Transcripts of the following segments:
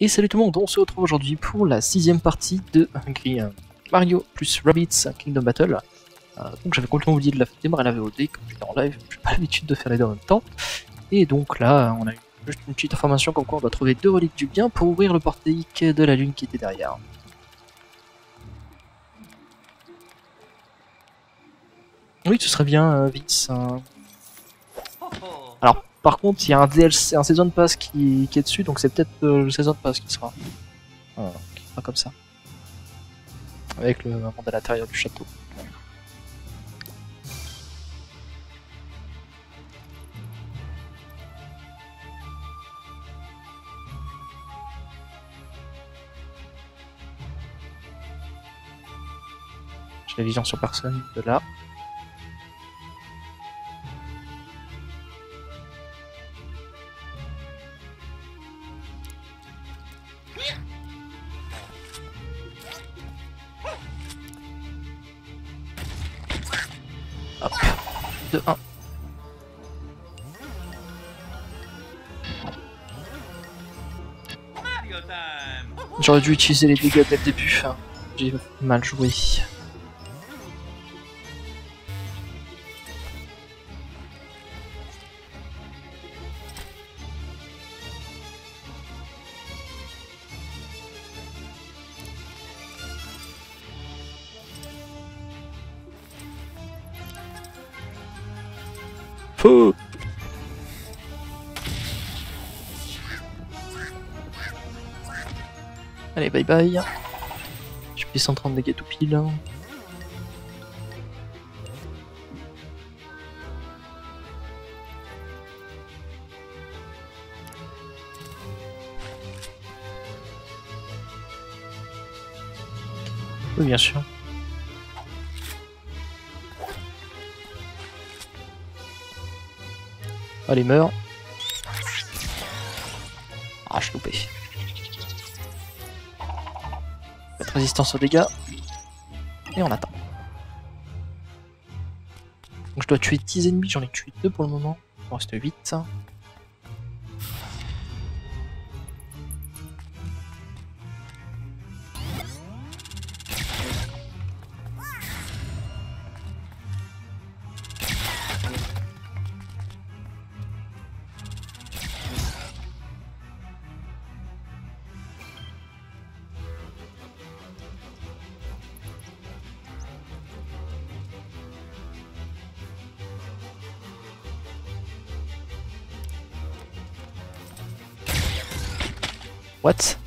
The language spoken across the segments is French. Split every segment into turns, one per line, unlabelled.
Et salut tout le monde, on se retrouve aujourd'hui pour la sixième partie de Mario plus Rabbids Kingdom Battle. Euh, donc j'avais complètement oublié de la démarrer la VOD, comme j'étais en live, j'ai pas l'habitude de faire les deux en même temps. Et donc là, on a eu juste une petite information comme quoi on doit trouver deux reliques du bien pour ouvrir le portaïque de la lune qui était derrière. Oui, ce serait bien, euh, Vince. hein. Alors, par contre, il y a un DLC, un Season Pass qui, qui est dessus, donc c'est peut-être euh, le Season Pass qui sera, euh, qui sera comme ça. Avec le monde à l'intérieur du château. J'ai la vision sur personne de là. De 1.
Mario time!
J'aurais dû utiliser les dégâts dès le début. hein. J'ai mal joué. Allez, bye bye. Je fais 130 dégâts tout pile. Oui, bien sûr. Allez, meurs. Résistance aux dégâts. Et on attend. Donc je dois tuer 10 ennemis, j'en ai tué 2 pour le moment. Il en reste 8. What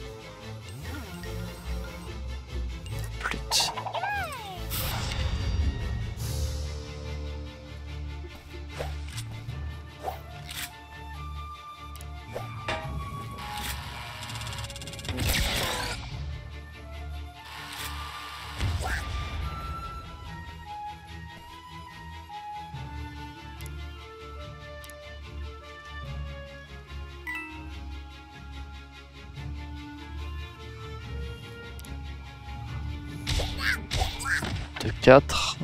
de 4.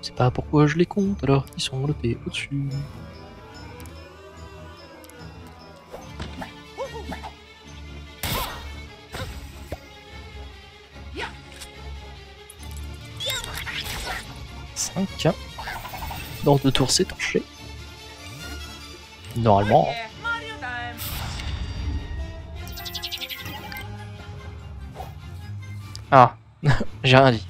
C'est pas pourquoi je les compte alors qu'ils sont P au-dessus. Dans deux tours c'est. Normalement.
Yeah,
Ah, j'ai rien dit.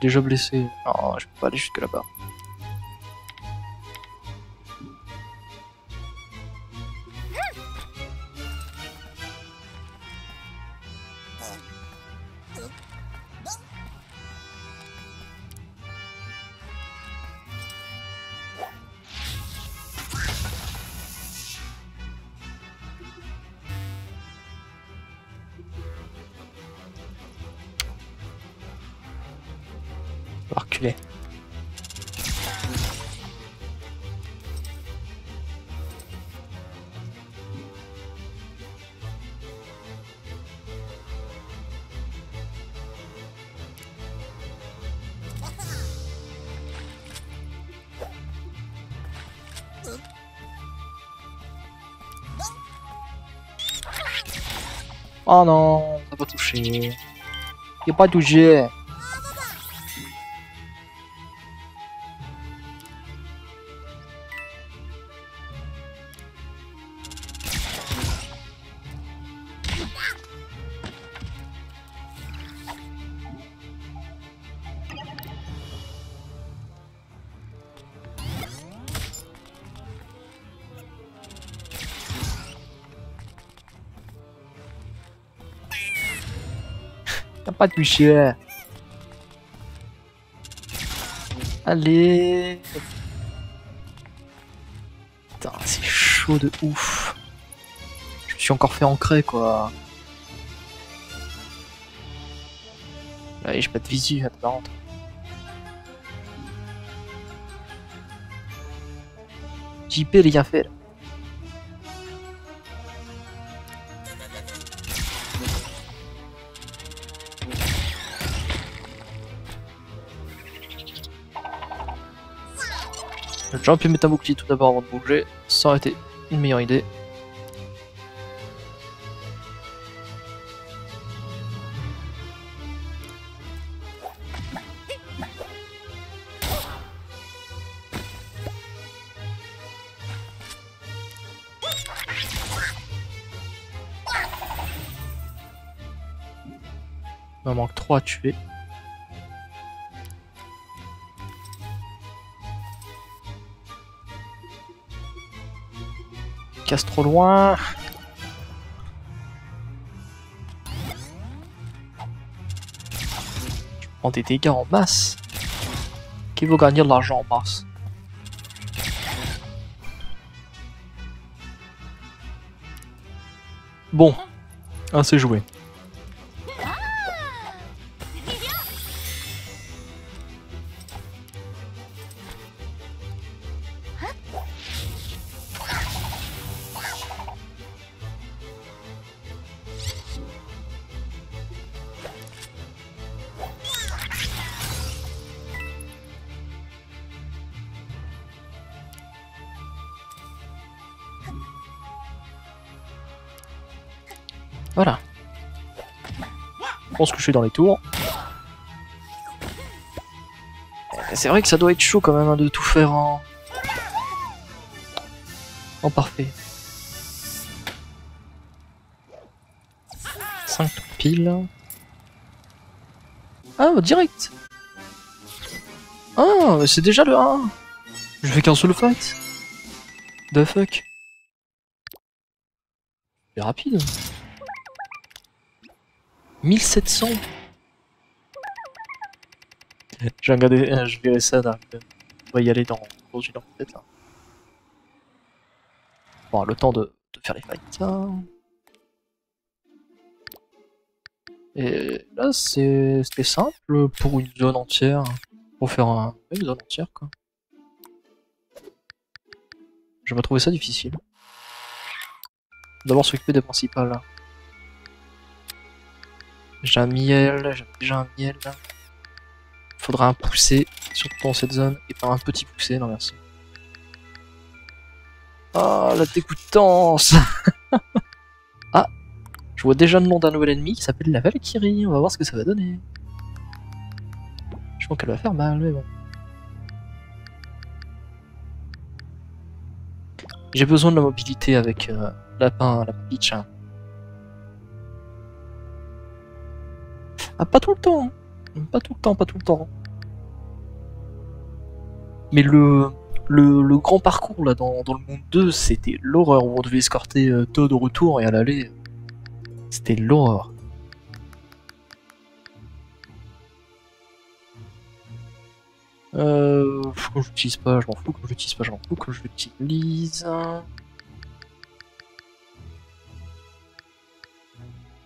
Déjà blessé. Non, je peux pas aller jusque là-bas. Pas touché. T'as Allez. Putain, c'est chaud de ouf. Je me suis encore fait ancrer quoi. Allez, j'ai pas de visu, attends, par contre. JP, a fait. là. J'aurais pu mettre un bouclier tout d'abord avant de bouger, ça aurait été une meilleure idée. Il m'en manque 3 à tuer. Casse trop loin. Je prends des dégâts en masse. Qui veut gagner de l'argent en masse? Bon, ah, c'est joué. Suis dans les tours. C'est vrai que ça doit être chaud quand même hein, de tout faire en... Parfait. 5 piles. Ah, direct Ah, c'est déjà le 1 Je fais qu'un seul fight The fuck C'est rapide 1700 Je vais regarder, euh, je verrai ça on va y aller dans, dans une heure peut-être. Bon, le temps de, faire les fights. hein. Et là, c'était simple pour une zone entière. Pour faire un, une zone entière, quoi. Je vais trouver ça difficile. D'abord s'occuper des principales. J'ai un miel, j'ai déjà un miel. Faudra un poussé, surtout dans cette zone, et pas un petit poussé, non merci. Ah, la dégoûtance Ah, je vois déjà le nom d'un nouvel ennemi qui s'appelle la Valkyrie, on va voir ce que ça va donner. Je pense qu'elle va faire mal, mais bon. J'ai besoin de la mobilité avec euh, lapin, la pitch. hein. Ah, pas tout le temps. Hein. Pas tout le temps, pas tout le temps. Mais le, le, grand parcours là dans, dans le monde 2, c'était l'horreur où on devait escorter euh, Todd au retour et à l'aller. C'était l'horreur. Euh, que je l'utilise pas, je m'en fous, que je l'utilise pas, je m'en fous, que je l'utilise.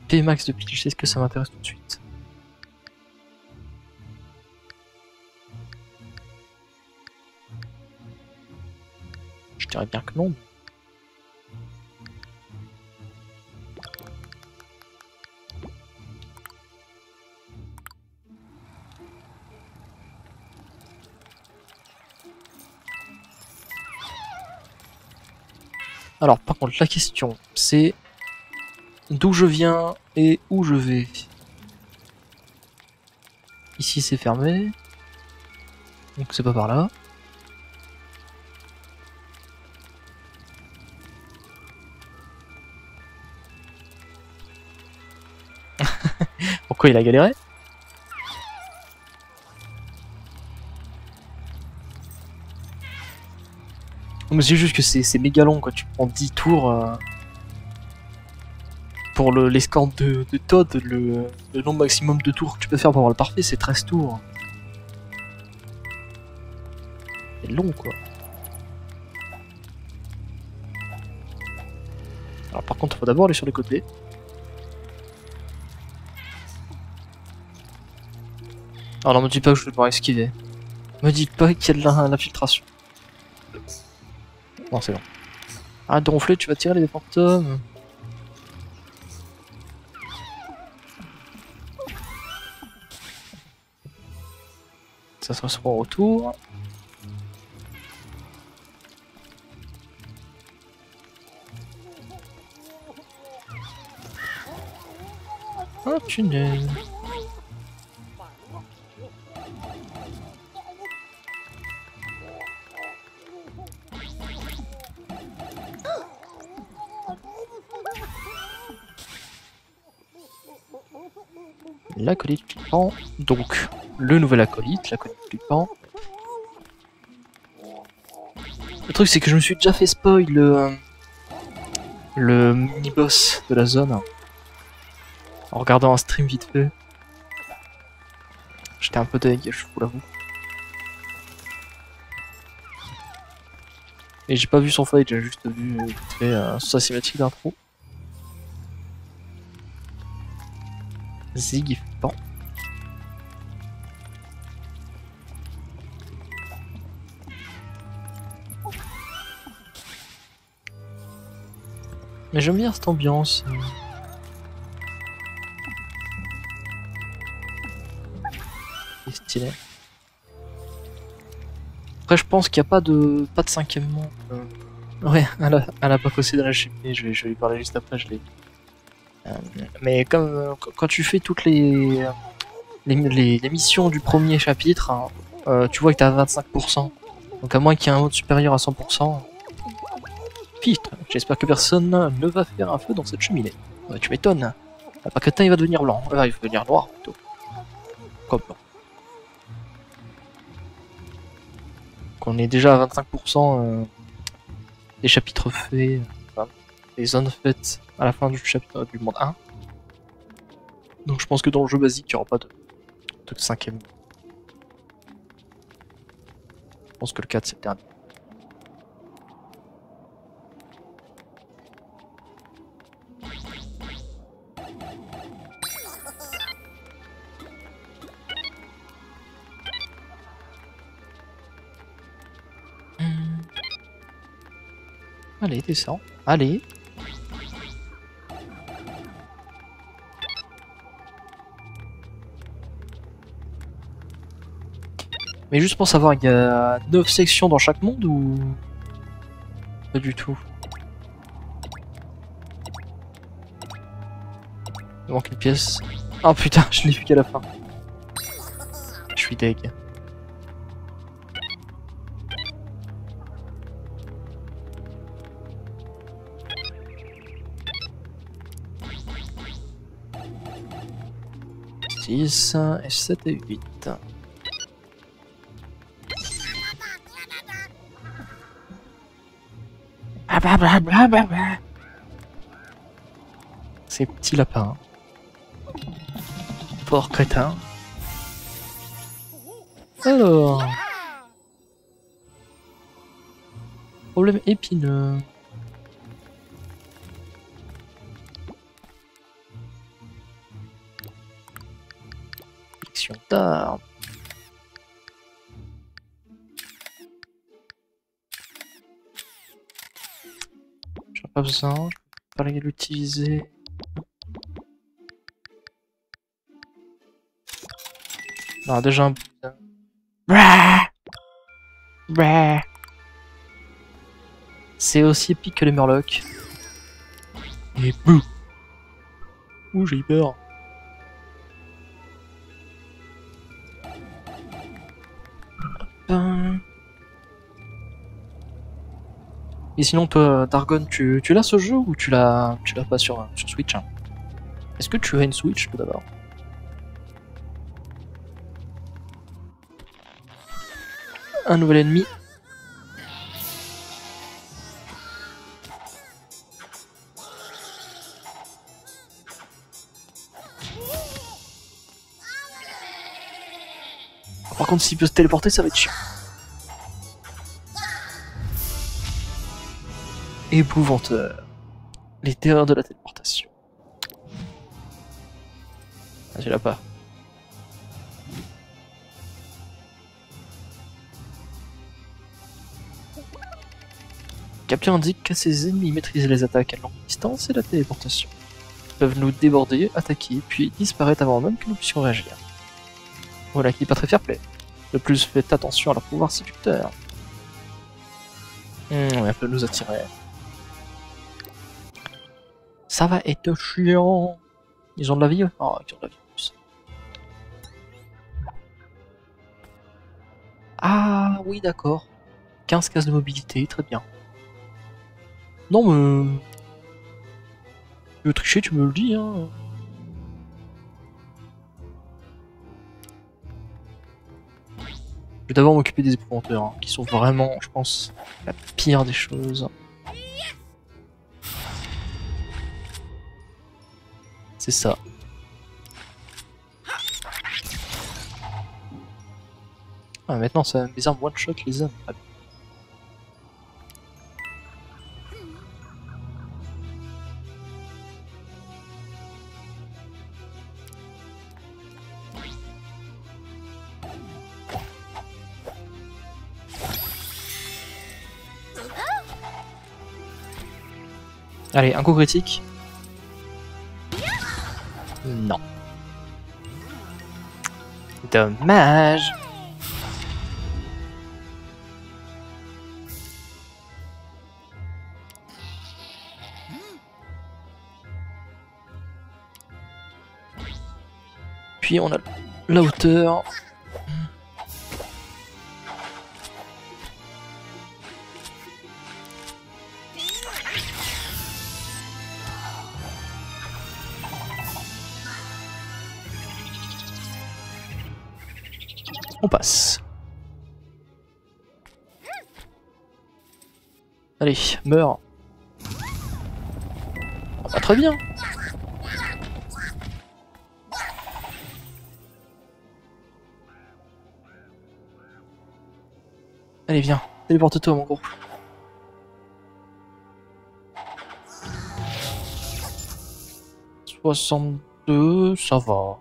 P max de pitch, est-ce que ça m'intéresse tout de suite dirais bien que non. Alors par contre la question c'est d'où je viens et où je vais. Ici c'est fermé. Donc c'est pas par là. Il a galéré mais c'est juste que c'est méga long quoi, tu prends 10 tours euh, pour le- l'escorte de, de Todd, le, le nombre maximum de tours que tu peux faire pour avoir le parfait c'est 13 tours. C'est long quoi. Alors par contre faut d'abord aller sur les côtés. Alors me dis pas que je vais devoir esquiver. Me dis pas qu'il y a de la- l'infiltration. Non, c'est bon. Arrête de ronfler, tu vas tirer les fantômes. Ça sera son retour. Un tunnel. L'acolyte Lupin. Donc, le nouvel acolyte, l'acolyte Lupin. Le truc, c'est que je me suis déjà fait spoil le, euh, le mini-boss de la zone en regardant un stream vite fait. J'étais un peu deg, je vous l'avoue. Et j'ai pas vu son fight, j'ai juste vu euh, vite fait sa cinématique d'intro. Zig flippant. Mais j'aime bien cette ambiance. C'est stylé. Après, je pense qu'il n'y a pas de pas de cinquième monde. euh. Ouais, elle a, elle a pas possédé dans la cheminée, je vais, je vais lui parler juste après, je l'ai mais comme euh, qu- quand tu fais toutes les, les, missions du premier chapitre, hein, euh, tu vois que t'es à 25%. Donc à moins qu'il y ait un mode supérieur à 100%. Putain, j'espère que personne ne va faire un feu dans cette cheminée. Tu m'étonnes. Le paquetin il va devenir blanc. Il va devenir noir plutôt. Comme blanc. Qu'on est déjà à 25% euh, des chapitres faits, des zones faites à la fin du chapitre du monde 1. Donc je pense que dans le jeu basique, il n'y aura pas de, de cinquième. Je pense que le 4 c'est le dernier. Hmm. Allez, descends. Allez. Mais juste pour savoir, il y a 9 sections dans chaque monde ou pas du tout Il manque une pièce. Oh putain, je l'ai vu qu'à la fin. Je suis deg. Et 7 et 8. Blablabla. Ces petits lapins. Fort crétin. Alors. Problème épineux. Fiction. Pas besoin, je peux pas l'utiliser. Non, déjà un. C'est aussi épique que les Murlocs. Et bouh Ouh, j'ai eu peur. Et sinon, toi, Dargon, tu, l'as ce jeu ou tu l'as tu l'as pas sur, sur Switch hein Est-ce que tu as une Switch tout d'abord Un nouvel ennemi. Par contre, s'il peut se téléporter, ça va être chiant. Épouvanteur. Les terreurs de la téléportation. Ah, j'ai la pas. Capture indique que ses ennemis maîtrisent les attaques à longue distance et la téléportation. Ils peuvent nous déborder, attaquer, puis disparaître avant même que nous puissions réagir. Voilà qui n'est pas très fair-play. De plus, faites attention à leur pouvoir séducteur. Ouais, elle peut nous attirer. Ça va être chiant. Ils ont de la vie Oh, ils ont de la vie. Ah, oui, d'accord. 15 cases de mobilité, très bien. Non, mais... Tu veux tricher, tu me le dis, hein. Je vais d'abord m'occuper des épouvanteurs, hein, qui sont vraiment, je pense, la pire des choses. C'est ça. Ah, maintenant, ça, mes armes one-shot les hommes. Bien. Allez, un coup critique. Dommage. Puis on a la hauteur. On passe. Allez, meurs. Ah bah, très bien. Allez, viens. Téléporte-toi, mon gros. Soixante-deux, ça va.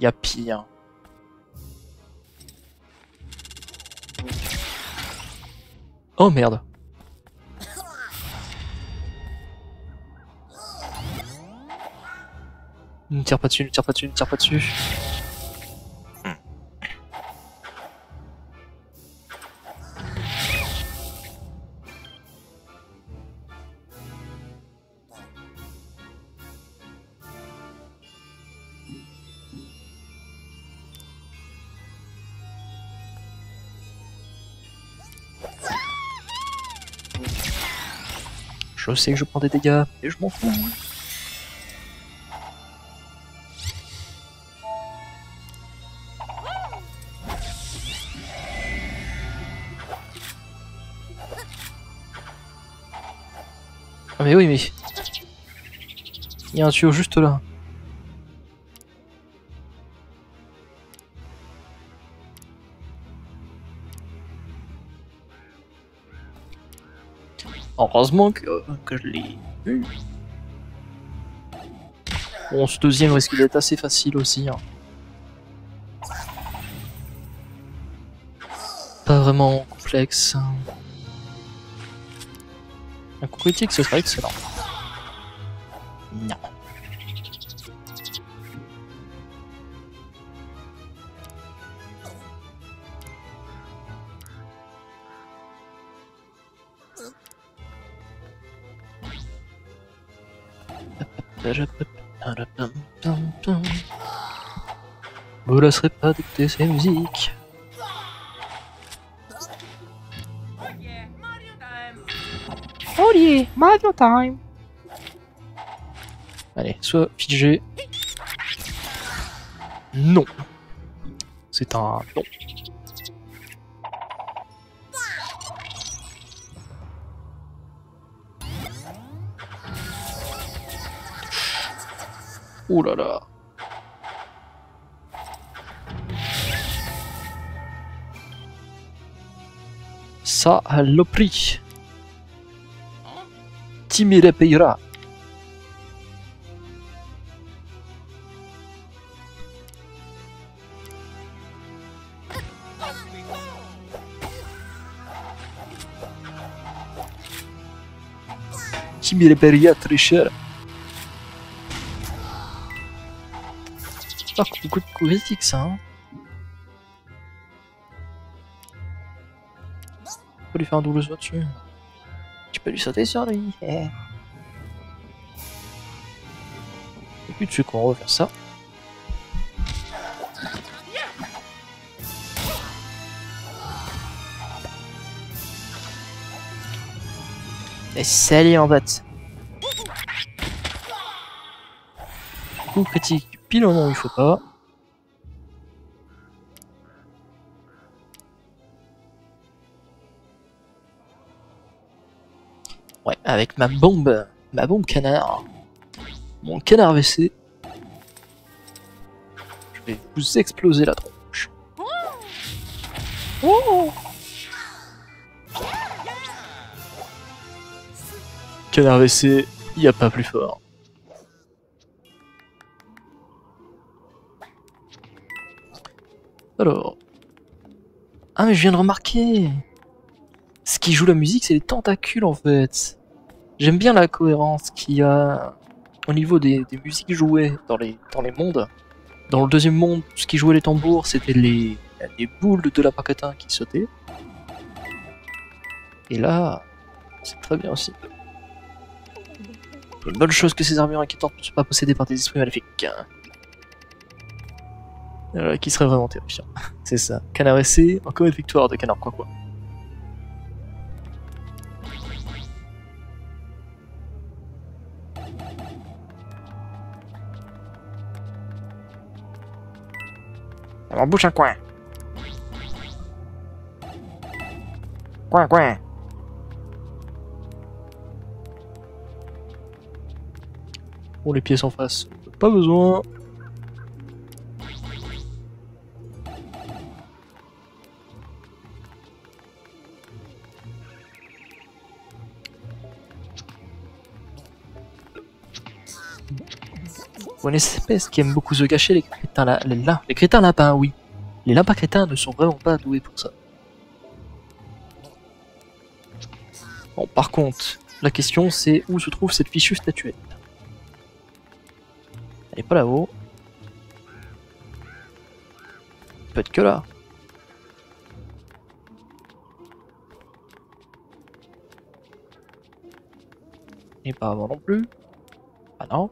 Y a pire. Oh merde. Ne tire pas dessus, ne tire pas dessus, ne tire pas dessus. Je sais que je prends des dégâts, et je m'en fous. Ah mais oui mais... Il y a un tuyau juste là. Heureusement que, que je l'ai eu. Bon, ce deuxième risque d'être assez facile aussi. hein. Pas vraiment complexe. Un coup critique, ce serait excellent. Vous laisserez pas d'écouter ces musiques.
Yeah, Mario time.
Oh yeah, Mario time Allez, soit figé. Non. C'est un non. Ouh là là. Ça, le prix. Timire payera. Timire payera très cher. Pas beaucoup de critique ça. Hein. Faut lui faire un double saut dessus. Tu peux lui sauter sur lui. Et puis tu qu'on va faire ça. Et salut en bas. Coup critique pile au moment où il faut pas. Avec ma bombe, ma bombe canard, mon canard WC, je vais vous exploser la tronche. Oh canard WC, y a pas plus fort. Alors. Ah mais je viens de remarquer. Ce qui joue la musique, c'est les tentacules en fait. J'aime bien la cohérence qu'il y a au niveau des, musiques jouées dans les, dans les mondes. Dans le deuxième monde, ce qui jouait les tambours, c'était les, les boules de la paquetin qui sautaient. Et là, c'est très bien aussi. Une bonne chose que ces armures inquiétantes ne soient pas possédées par des esprits maléfiques. Qui serait vraiment terrifiant. C'est ça. Canard essai, encore une victoire de Canard quoi quoi. Ça m'en bouche un coin. Coin, coin. Bon, les pièces en face, pas besoin. Une espèce qui aime beaucoup se cacher, les crétins, la- les, les crétins lapins, oui. Les lapins crétins ne sont vraiment pas doués pour ça. Bon, par contre, la question c'est où se trouve cette fichue statuette? Elle est pas là-haut. Peut être que là. Et pas avant non plus. Ah non.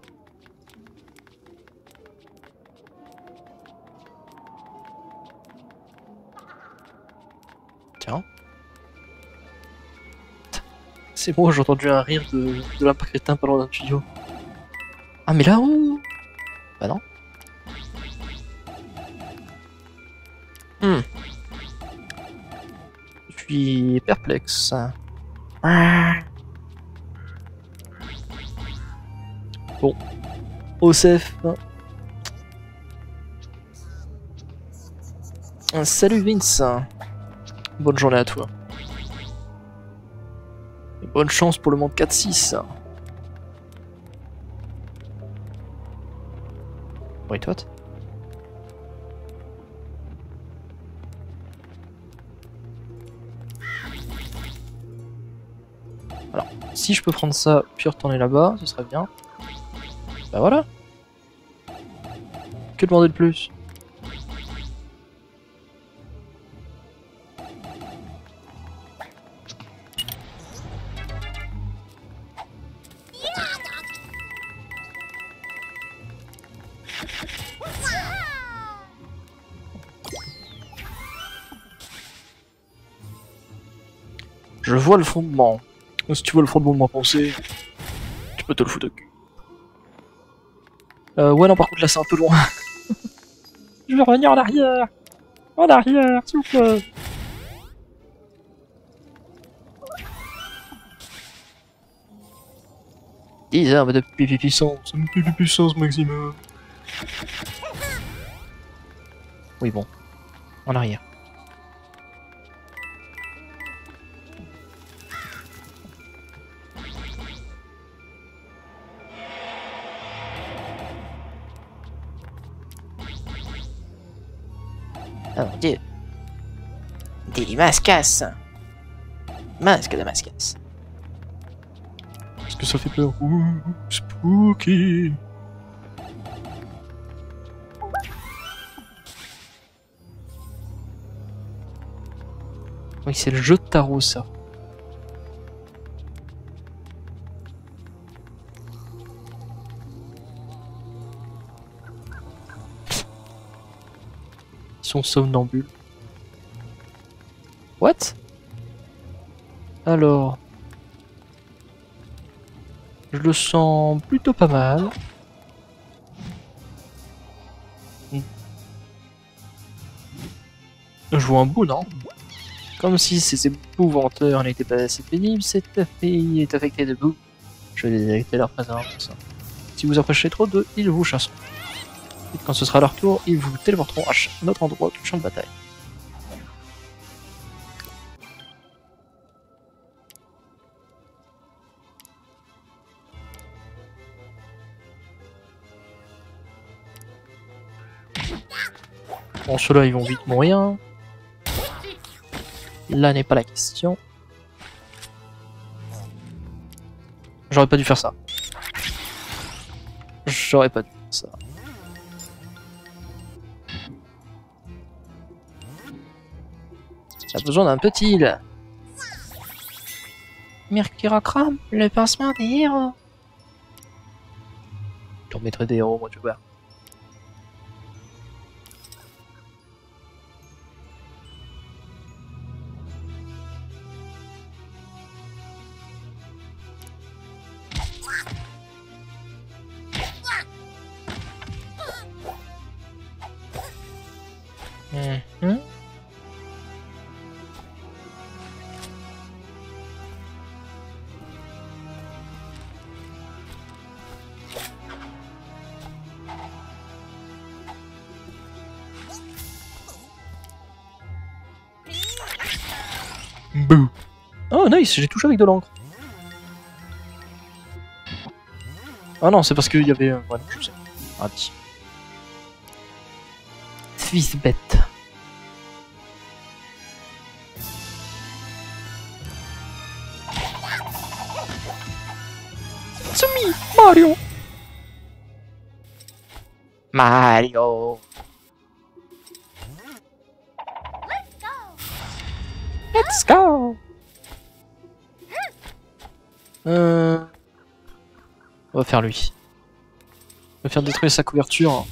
C'est bon, j'ai entendu un rire de, de lapin crétin loin d'un studio. Ah mais là-haut Bah non. Hmm. Je suis perplexe. Bon. Osef. Salut Vince. Bonne journée à toi. Bonne chance pour le monde 4-6. Wait, what Alors, si je peux prendre ça, puis retourner là-bas, ce serait bien. Bah voilà Que demander de plus? Vois le fondement. Si tu vois le fondement de ma pensée, tu peux te le foutre au cul. Euh, ouais, non, par contre, là, c'est un peu loin. Je vais revenir en arrière. En arrière, s'il vous plaît. Dix armes de pipi puissance. Pipi puissance maximum. Oui, bon. En arrière. Oh mon dieu. Des mascasses. Masque de mascasse. Est-ce que ça fait peur Ouh, spooky. Oui, c'est le jeu de tarot, ça. Ils sont somnambules. What? Alors... Je le sens plutôt pas mal. Hmm. Je vois un bout, non? Comme si ces épouvanteurs n'étaient pas assez pénibles, cette fille est affectée de boue. Je vais détecter leur présence. Si vous approchez trop d'eux, ils vous chasseront. Quand ce sera leur tour, ils vous téléporteront à un autre endroit du champ de bataille. Bon, ceux-là, ils vont vite mourir. Là n'est pas la question. J'aurais pas dû faire ça. J'aurais pas dû faire ça. T'as besoin d'un petit île. Mercurochrome, le pansement des héros. Je remettrai des héros, moi, tu vois. Oh nice, j'ai touché avec de l'encre. Ah non, c'est parce qu'il y avait... euh, Ouais, non, je sais. Ah, petit. Fils bête. Tsumi Mario Mario Let's go Euh... On va faire lui. On va faire détruire sa couverture.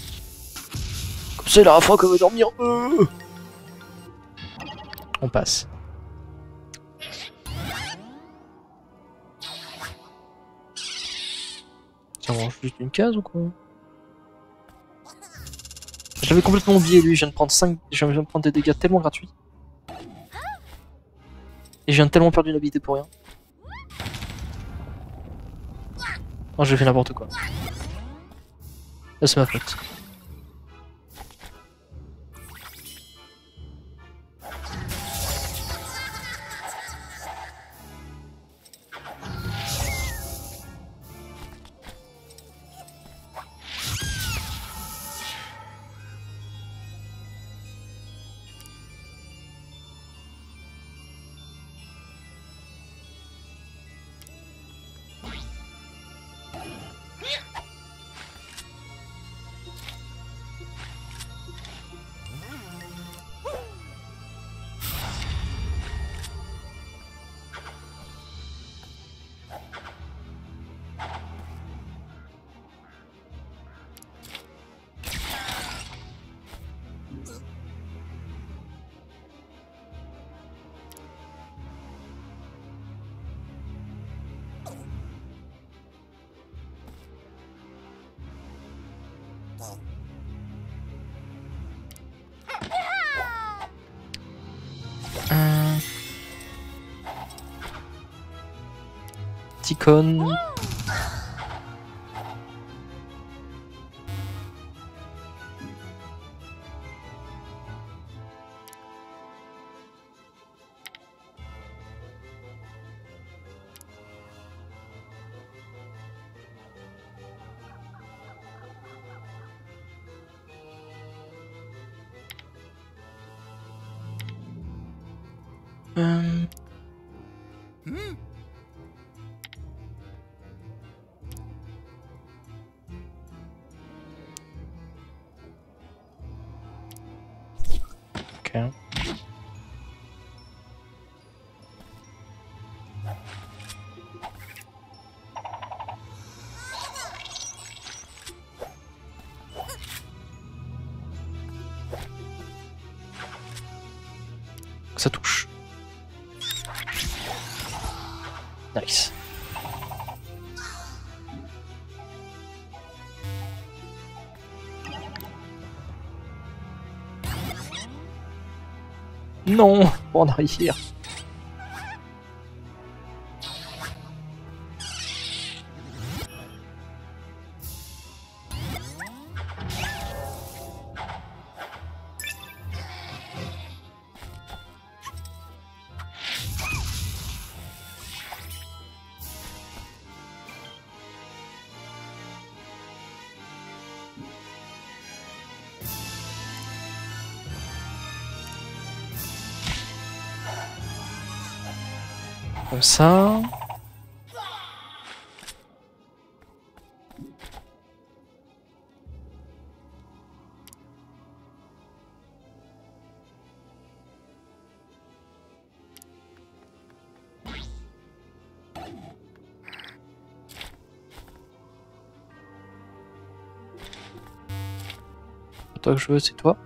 Comme ça, froid qu'on va dormir. Euh. On passe. On range juste une case ou quoi? J'avais complètement oublié lui, je viens de prendre 5... je viens de prendre des dégâts tellement gratuits. Et je viens de tellement perdre une habilité pour rien. Oh, j'ai fait n'importe quoi. Là, c'est ma faute. 坑。Ça touche. Nice. Non, en arrière. Que je veux, c'est toi.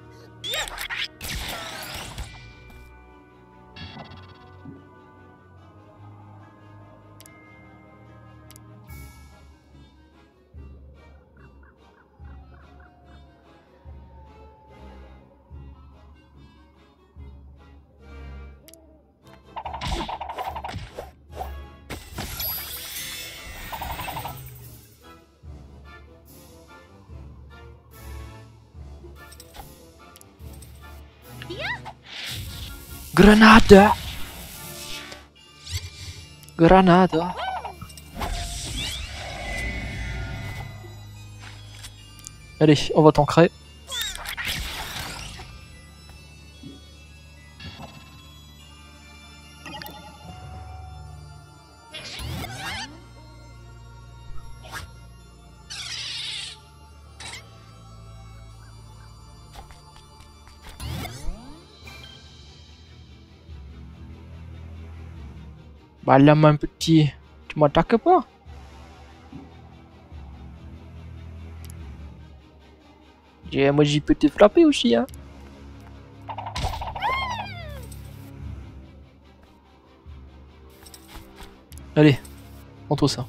Grenade Grenade Allez, on va t'ancrer. Bah là, mon petit, tu m'attaques pas Moi, j'y peux te frapper aussi, hein. Allez, montre ça.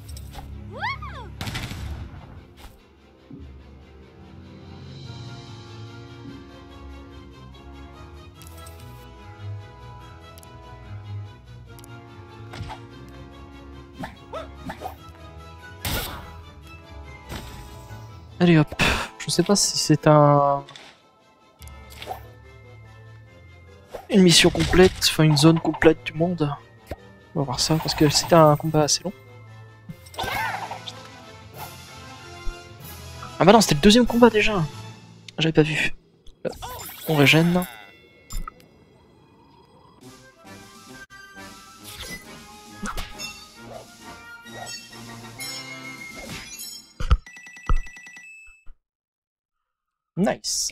Sais pas si c'est un... Une mission complète, enfin une zone complète du monde. On va voir ça, parce que c'était un combat assez long. Ah bah non, c'était le deuxième combat déjà J'avais pas vu. On régène. Nice.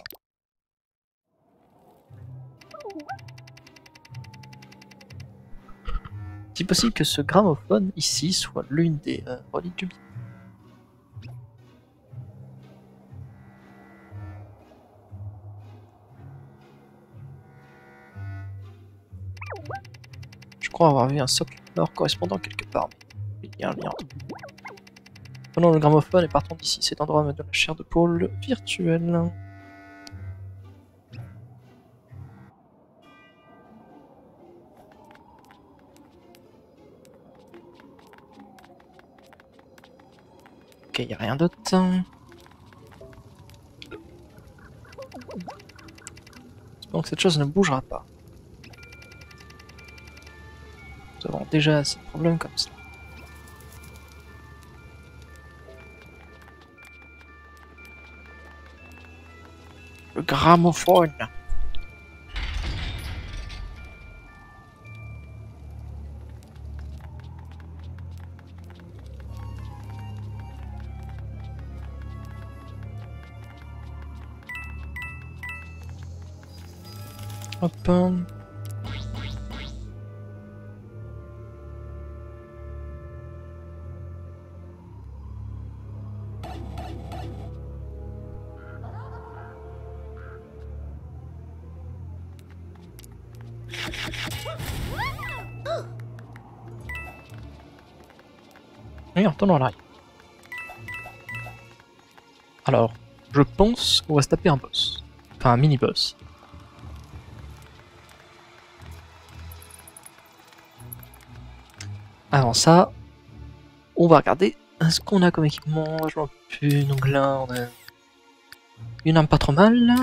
C'est possible que ce gramophone ici soit l'une des euh, reliques du. Je crois avoir vu un socle nord correspondant quelque part, mais il y a un lien. Prenons le gramophone et partons d'ici. Cet endroit me donne la chair de poule virtuelle. Ok, y a rien d'autre. Que cette chose ne bougera pas. Nous avons déjà assez de problèmes comme ça. Le Retourne en arrière. Alors, je pense qu'on va se taper un boss. Enfin, un mini-boss. Avant ça, on va regarder ce qu'on a comme équipement. Je m'en plus. Donc là, on a une arme pas trop mal.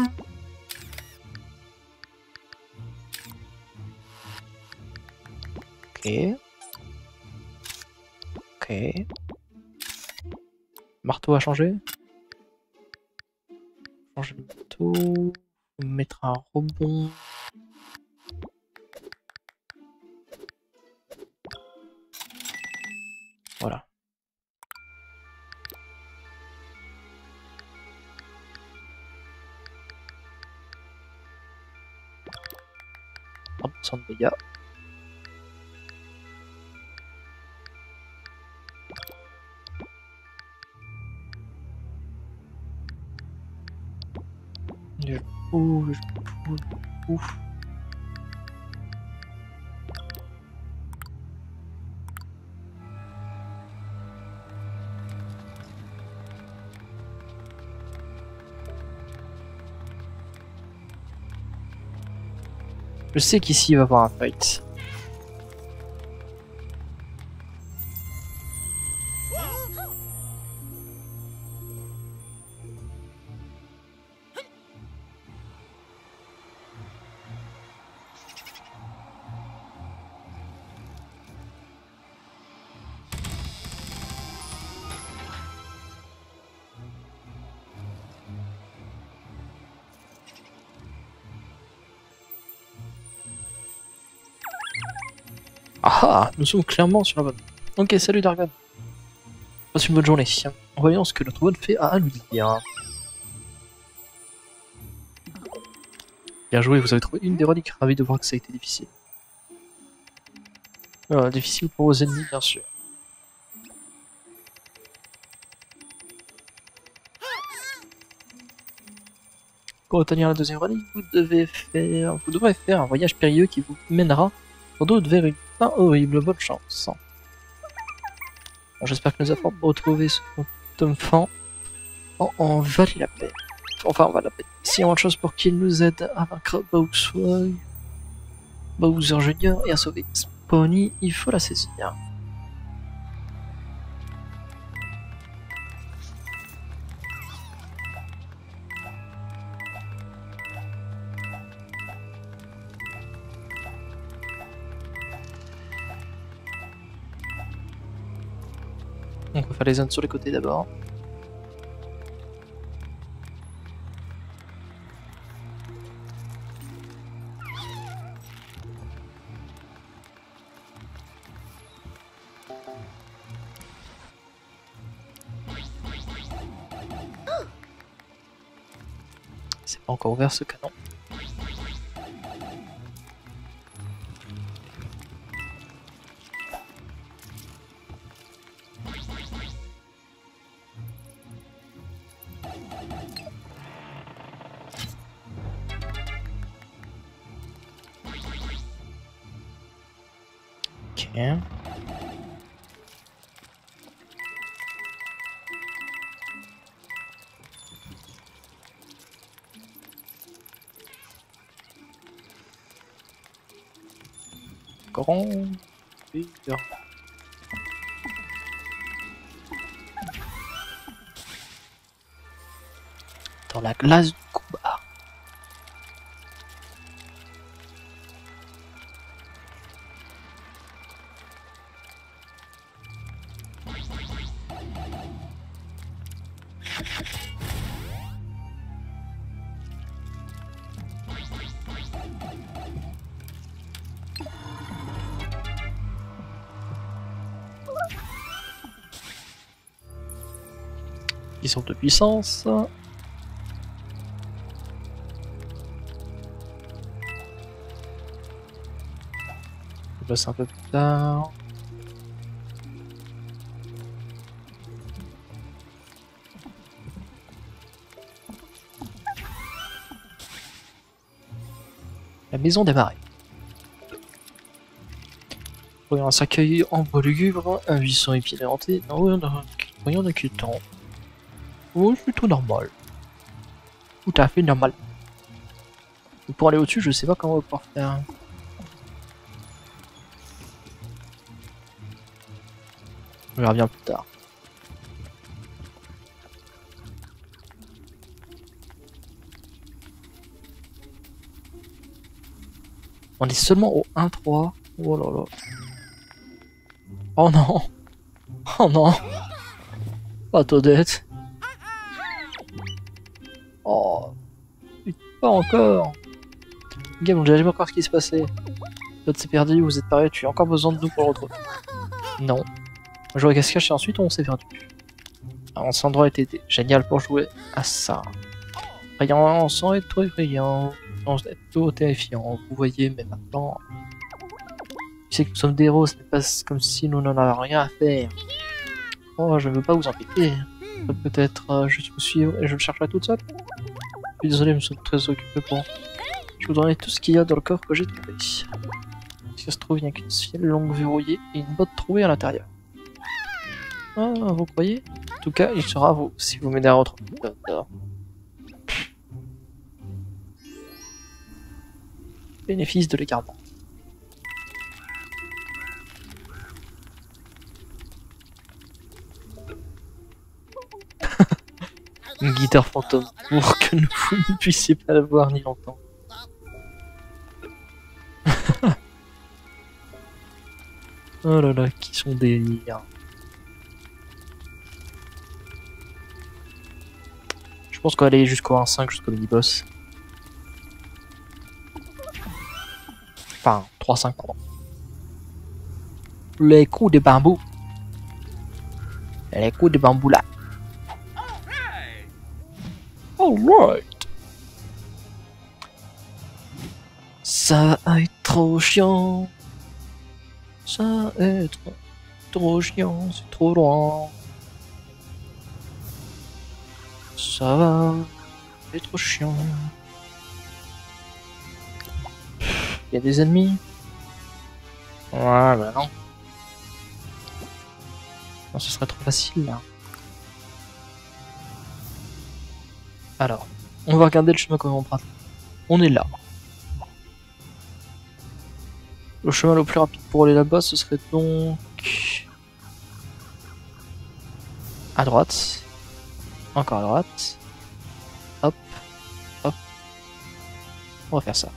Ok. Ok. Marteau a changé. Changer le marteau. Mettre un rebond. Je sais qu'ici il va y avoir un fight. Ah, nous sommes clairement sur la bonne. Ok, salut Dargan. Passe une bonne journée. Voyons ce que notre bonne a à nous dire. Bien joué, vous avez trouvé une des reliques. Ravi de voir que ça a été difficile. Euh, difficile pour vos ennemis, bien sûr. Pour obtenir la deuxième relique, vous devez faire, vous devrez faire un voyage périlleux qui vous mènera sans doute vers une fin horrible. Bonne chance. Bon, J'espère que nous avons retrouvé ce fantôme fan. Oh, on valait la peine. Enfin, on va la peine. S'il y a autre chose pour qu'il nous aide à vaincre Bowser, Bowser Jr. et à sauver Spawny, il faut la saisir. Les zones sur les côtés d'abord. C'est pas encore ouvert ce canon. Ils sont de puissance. Un peu plus tard. La maison des marais. Un cercueil en bois lugubre, un buisson non, rien d'inquiétant. Oh, c'est tout normal. Tout à fait normal. Pour aller au-dessus, je sais pas comment on va pouvoir faire. On verra bien plus tard. On est seulement au 1-3. Oh là là. Oh non. Oh non. Pas Todette. Oh. Pas encore. Game, on ne jamais encore ce qui se passait. L'autre s'est perdu, vous êtes pareil, tu as encore besoin de nous pour le retrouver. Non. On joue à cache-cache et ensuite on s'est perdu. Alors, cet endroit était génial pour jouer à ça. Brillant, sans être trop brillant, sans être trop terrifiant. Vous voyez, mais maintenant. Tu sais que nous sommes des héros, ce pas comme si nous n'en avions rien à faire. Oh, je ne veux pas vous embêter. Peut-être euh, juste vous suivre et je le chercherai toute seule. Je suis désolé, je me suis très occupé pour. Je vous donnerai tout ce qu'il y a dans le corps que j'ai trouvé. Si ça se trouve, il n'y a qu'une ciel longue verrouillée et une botte trouvée à l'intérieur. Ah, vous croyez? En tout cas, il sera vous si vous m'aidez à retrouver. Bénéfice de l'écartement. Une guitare fantôme pour que vous ne puissiez pas la voir ni l'entendre. oh là là, qui sont des délire. Pense qu'on va aller jusqu'au 1-5, jusqu'au mini-boss. Enfin, 3-5, pardon. Les coups de bambou. Les coups de bambou là.
Alright.
Alright. Ça va être trop chiant. Ça va être trop chiant, c'est trop loin. Ça va être trop chiant. Il y a des ennemis? Ouais, bah non. Non, ce serait trop facile là. Alors, on va regarder le chemin qu'on emprunte. On est là. Le chemin le plus rapide pour aller là-bas, ce serait donc à droite, encore à droite, hop, hop. On va faire ça.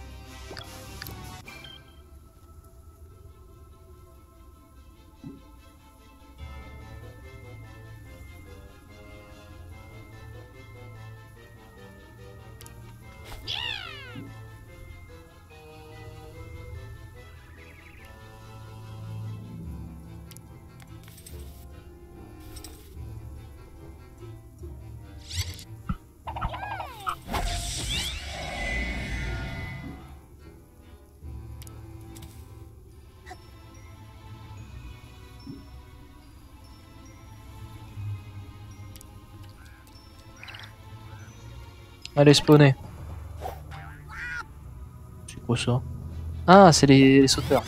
Allez, spawner. C'est quoi ça? Ah, c'est les, les sauteurs.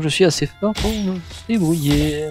Je suis assez fort pour me débrouiller.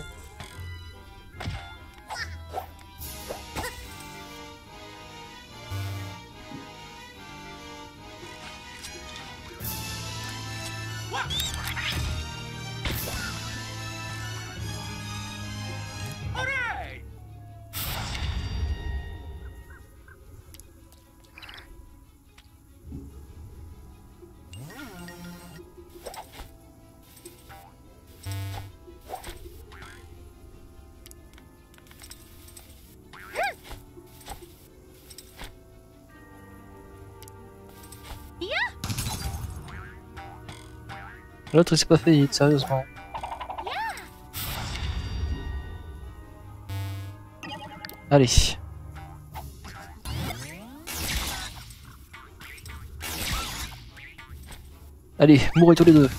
L'autre il s'est pas fait sérieusement. Allez. Allez, mourrez tous les deux.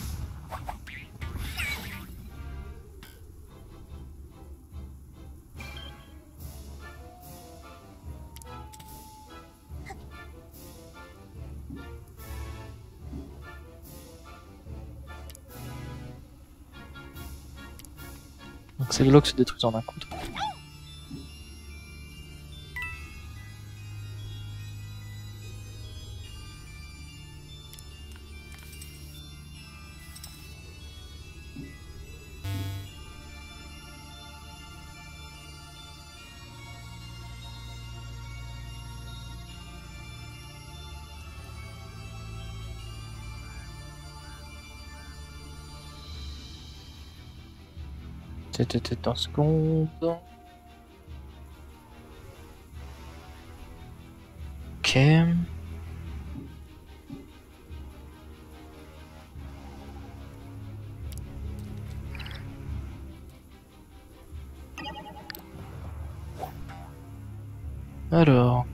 Se détruisent en un coup. En seconde. Ok. Alors.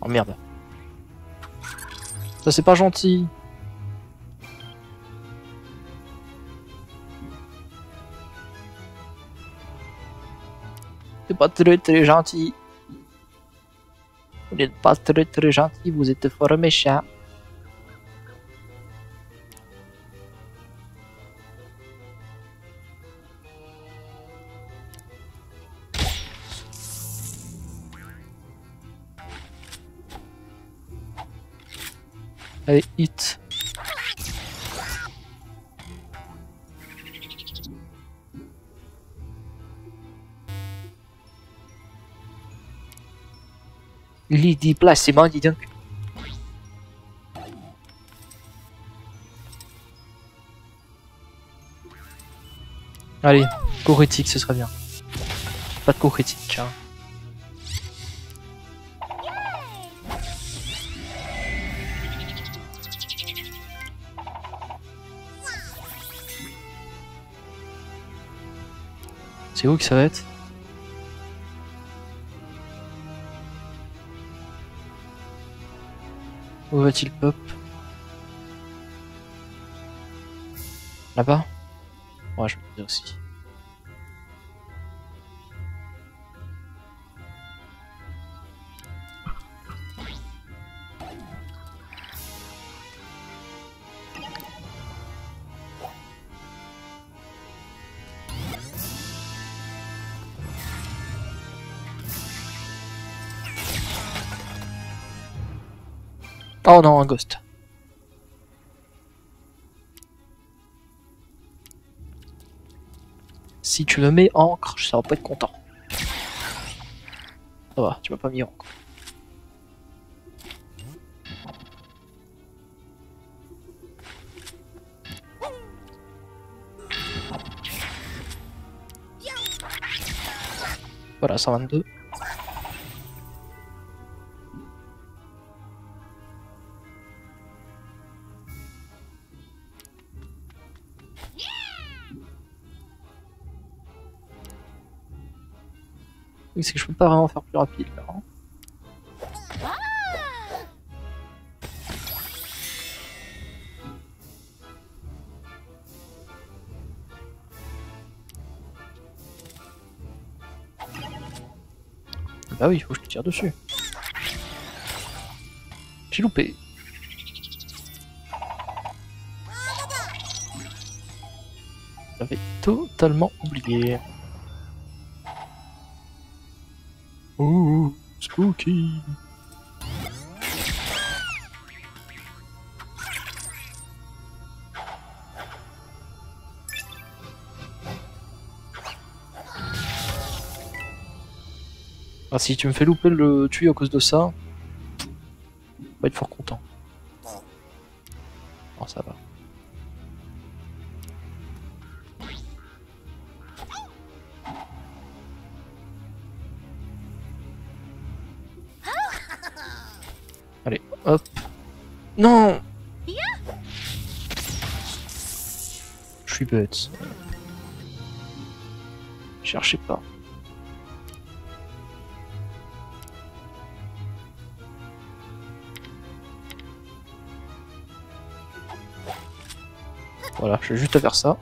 Oh merde. Ça c'est pas gentil. Pas très très gentil. Vous n'êtes pas très très gentil, vous êtes fort méchant. Dis donc. Allez, cours critique, ce serait bien. Pas de cours critique, hein. C'est où que ça va être? Où va-t-il pop? Là-bas? Ouais, je me dis aussi. Oh non, un ghost. Si tu le mets encre, ça va pas être content. Ça va, tu m'as pas mis encre. Voilà, 122. C'est que je peux pas vraiment faire plus rapide là. hein. Bah oui, il faut que je tire dessus. J'ai loupé. J'avais totalement oublié. Ah, si tu me fais louper le tuyau à cause de ça, Cherchez pas. Voilà, je vais juste faire ça.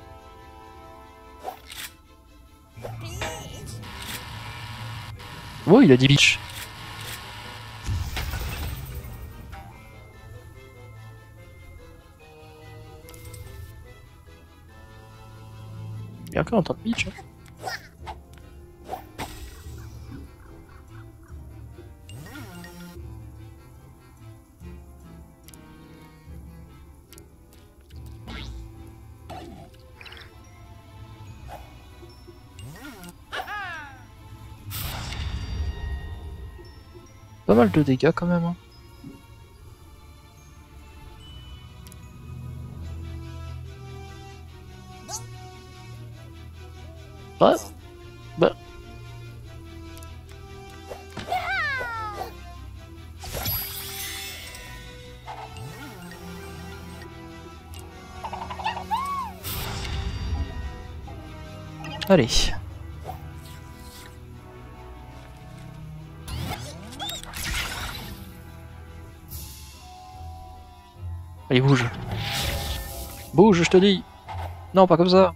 Oh, il a dit bitch. Encore un temps de hein. Pas mal de dégâts quand même. hein. Ouais. Bah. Allez. Allez, bouge. Bouge, je te dis. Non, pas comme ça.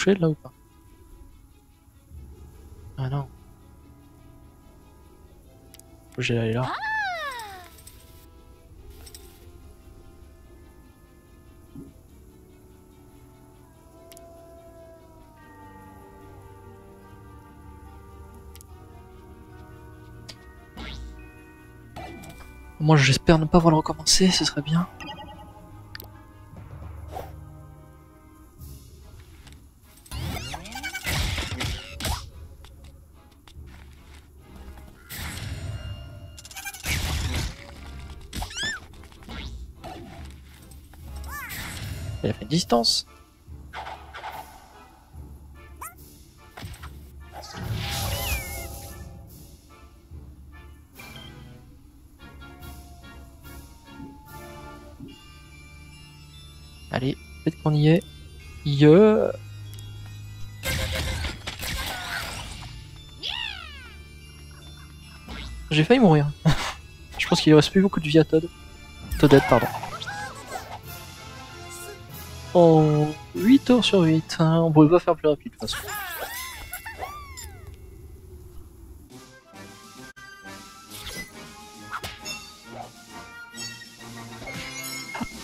Touché là ou pas? Ah non. Faut que j'aille aller là. Moi j'espère ne pas avoir le recommencer, ce serait bien. Allez, peut-être qu'on y est. Ye. J'ai failli mourir. Je pense qu'il reste plus beaucoup de vie à Todd. Toadette, pardon. En 8 tours sur 8, hein, on pouvait pas faire plus rapide de toute façon.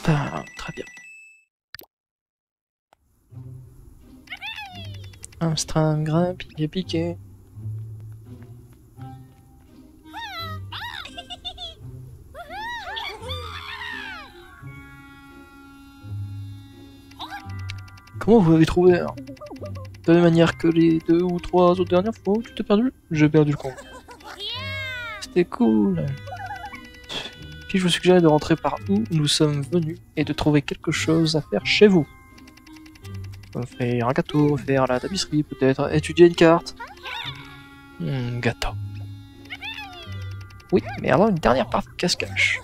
Ah, très bien. Amstram grimpe, il est piqué. Comment vous m'avez trouvé hein De la même manière que les deux ou trois autres dernières fois où tu t'es perdu J'ai perdu le compte. C'était cool. Puis je vous suggère de rentrer par où nous sommes venus et de trouver quelque chose à faire chez vous. Faire un gâteau, faire la tapisserie peut-être, étudier une carte. Hmm, gâteau. Oui, mais avant une dernière partie de cache-cache.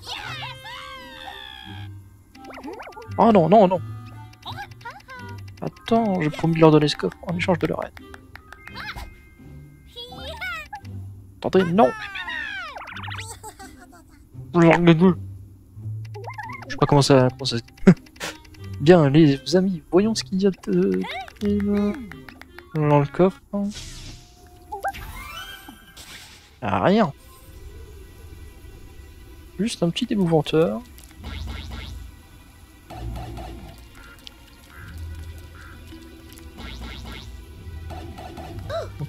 Oh non, non, non. J'ai promis de leur donner ce coffre en échange de leur aide. Attendez, non Je sais pas comment ça... Comment. Bien, les amis, voyons ce qu'il y a de... dans le coffre. Ah, rien. Juste un petit ébouvanteur.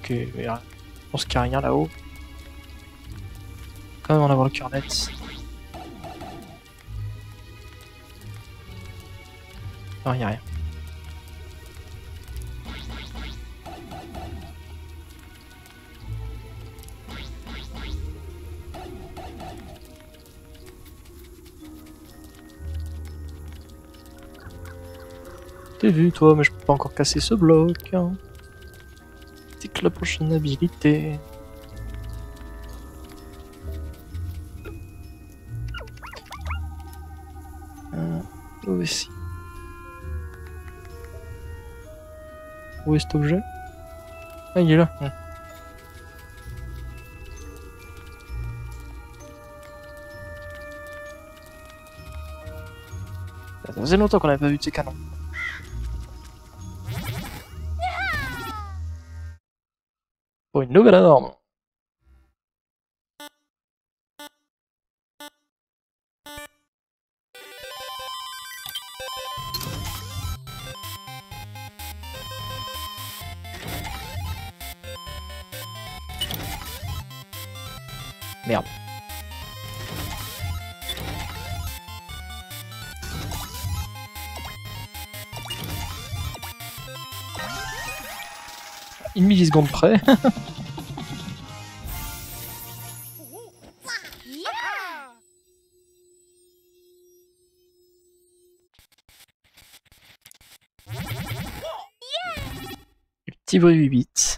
Ok, je pense qu'il n'y a rien là-haut. Quand même en avoir le cœur net. Non, il n'y a rien. T'es vu toi, mais je peux pas encore casser ce bloc. Hein. La prochaine habilité. Euh, où est-ce Où est cet objet? Ah, il est là. Ça faisait longtemps qu'on n'avait pas vu de ces canons. Pour une nouvelle norme. Milliseconde près. Le petit bruit 8 bits.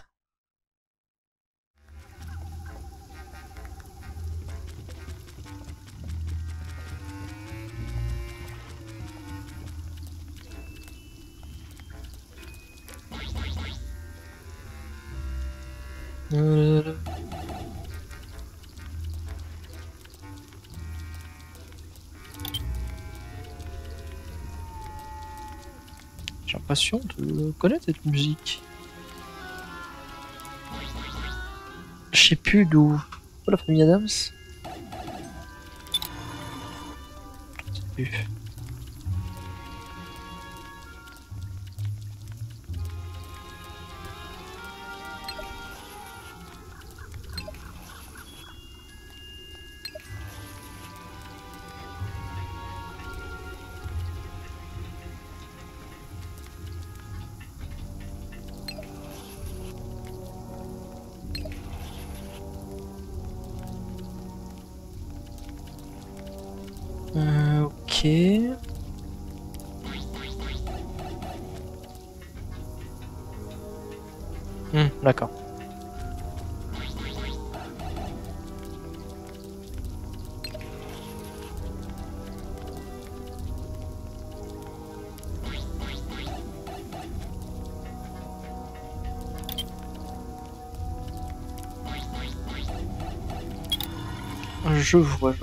L'impression de connaître cette musique. Je sais plus d'où. La famille Adams Je vois.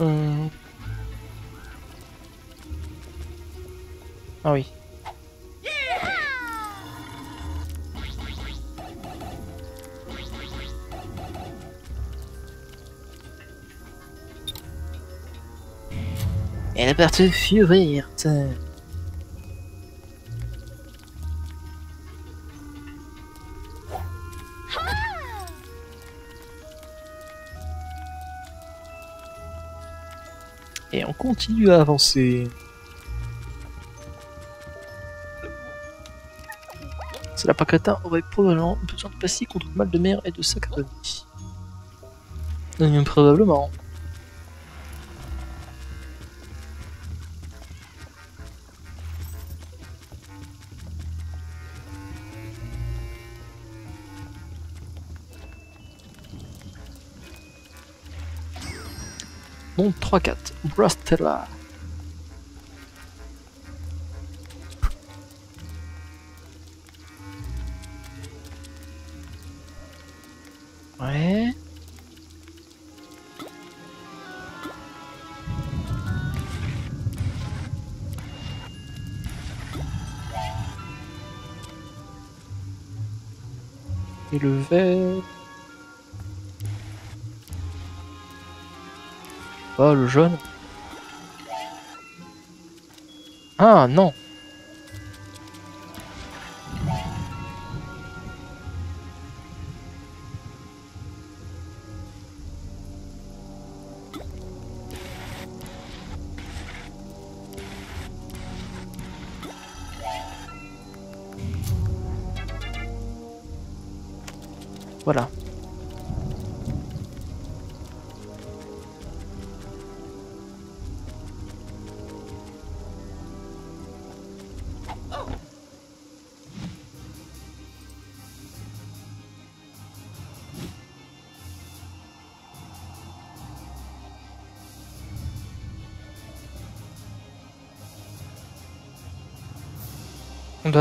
Hum. Ah oui. Et on continue à avancer. C'est la Crétin aurait probablement besoin de passer contre le mal de mer et de sacranie. Euh, Probablement. Bon, 3-4. Brastella. Ouais. Et le vert. Oh, le jaune. Ah, non.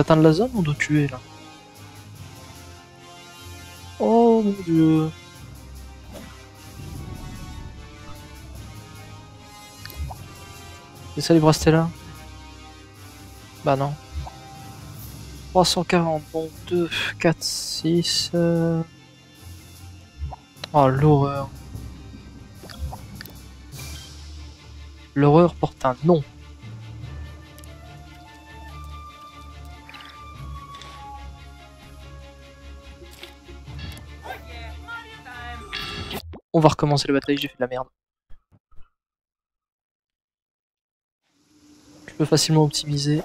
Atteindre la zone ou on doit tuer là Oh mon dieu C'est ça les Brastella Bah non. 340, bon 2, 4, 6... euh. Oh l'horreur. L'horreur porte un nom. Va recommencer la bataille, j'ai fait de la merde. Je peux facilement optimiser.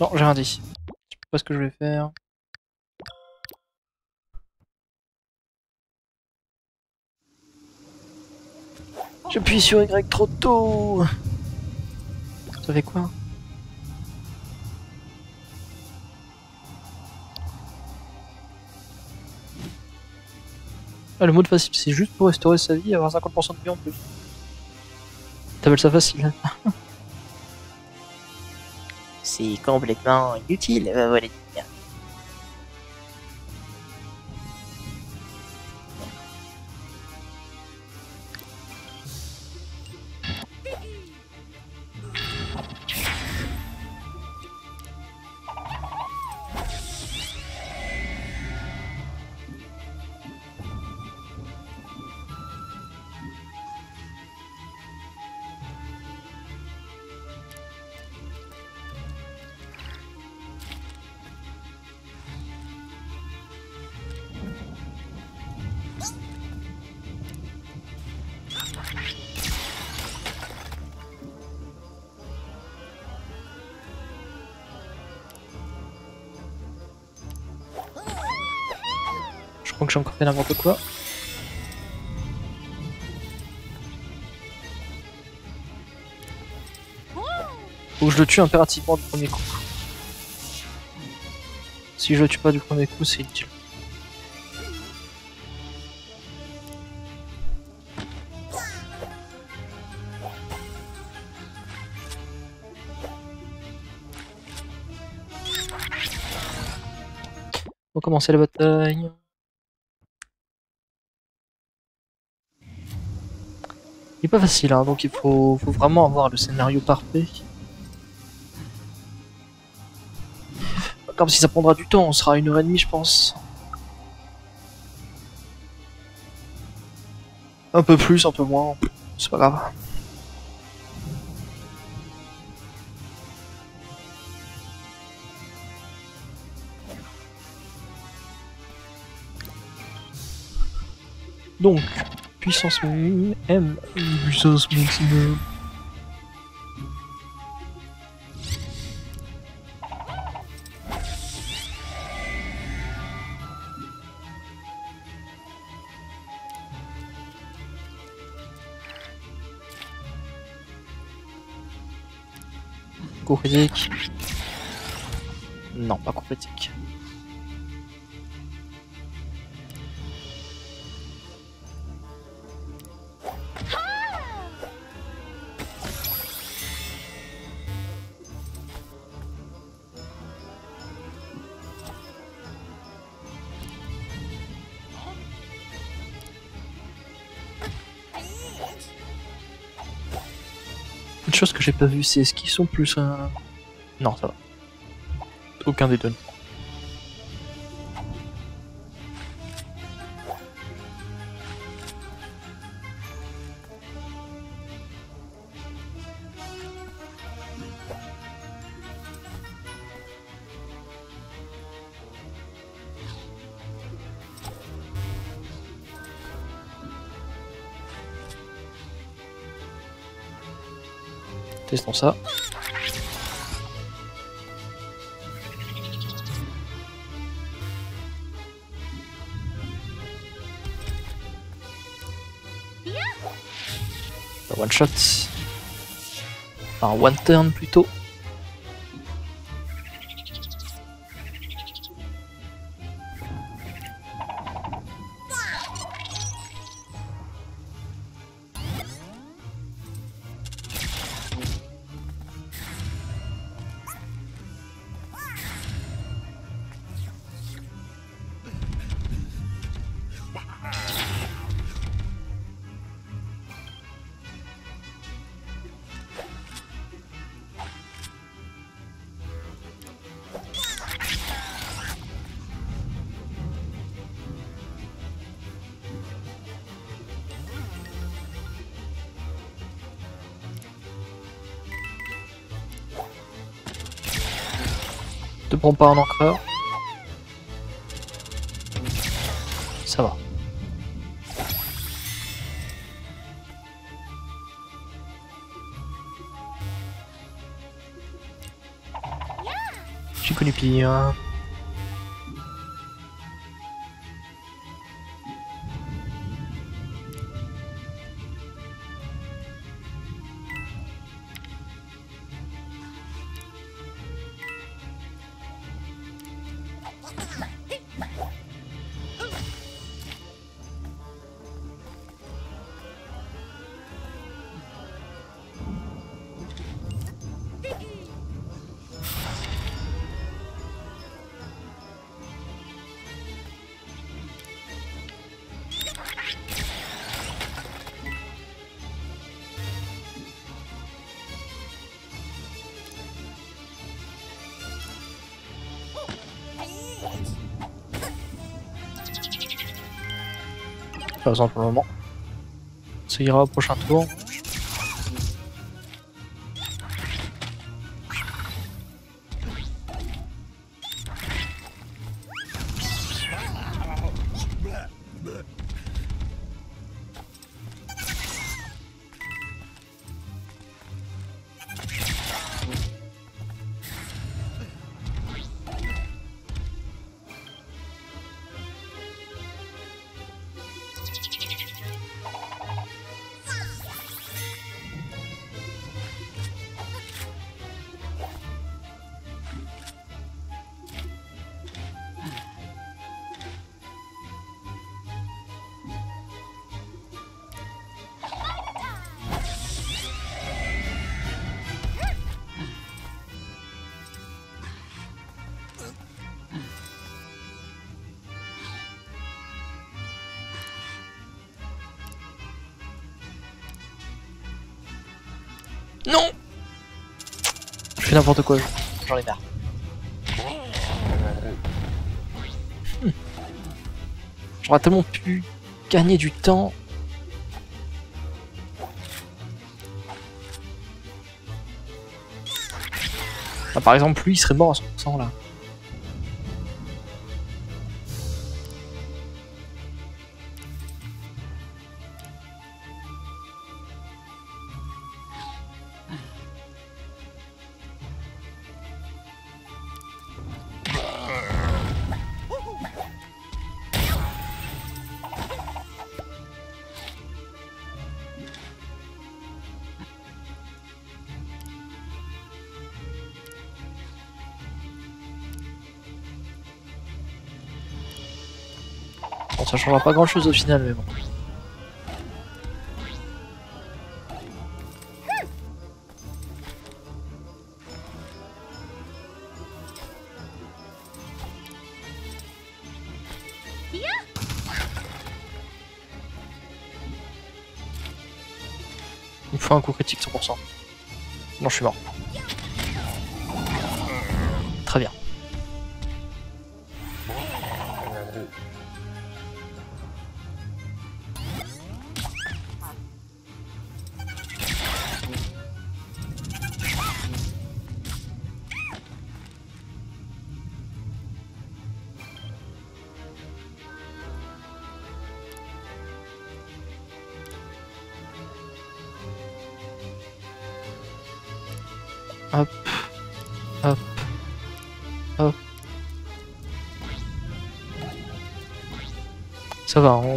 Non, j'ai rien dit. Je sais pas ce que je vais faire. J'appuie sur Y trop tôt Ça fait quoi? Ah, le mode facile, c'est juste pour restaurer sa vie et avoir 50% de vie en plus. T'appelles ça facile hein
C'est complètement inutile, euh, voilà.
J'ai encore fait n'importe quoi. Faut je le tue impérativement du premier coup. Si je le tue pas du premier coup, c'est inutile. On va commencer la bataille. Pas facile, hein, donc il faut, vraiment avoir le scénario parfait. Comme si ça prendra du temps, on sera une heure et demie, je pense. Un peu plus, un peu moins. C'est pas grave. Donc, puissance M, puissance maximum. Coup. Non, pas coup. Chose que j'ai pas vue, c'est est-ce qu'ils sont plus un. Non, ça va. Aucun des. Testons ça. Un One shot. Un one turn plutôt. Prends pas un encreur. Ça va. J'ai connu pire. Pas besoin pour le moment. Ça ira au prochain tour. n'importe quoi, j'en ai marre. J'aurais tellement pu gagner du temps. Ah, par exemple, lui, il serait mort à son sang là. Ça changera pas grand chose au final, mais bon. Il me faut un coup critique 100%. Non, je suis mort.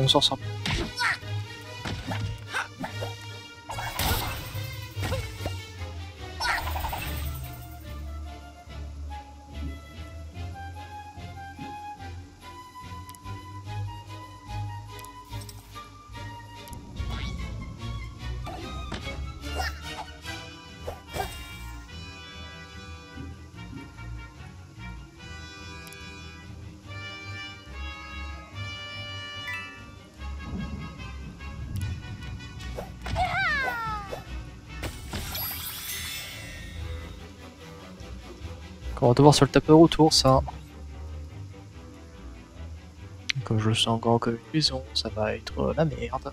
S'en sort. On va devoir se le taper au retour, ça. Comme je le sens encore comme une maison, ça va être la merde.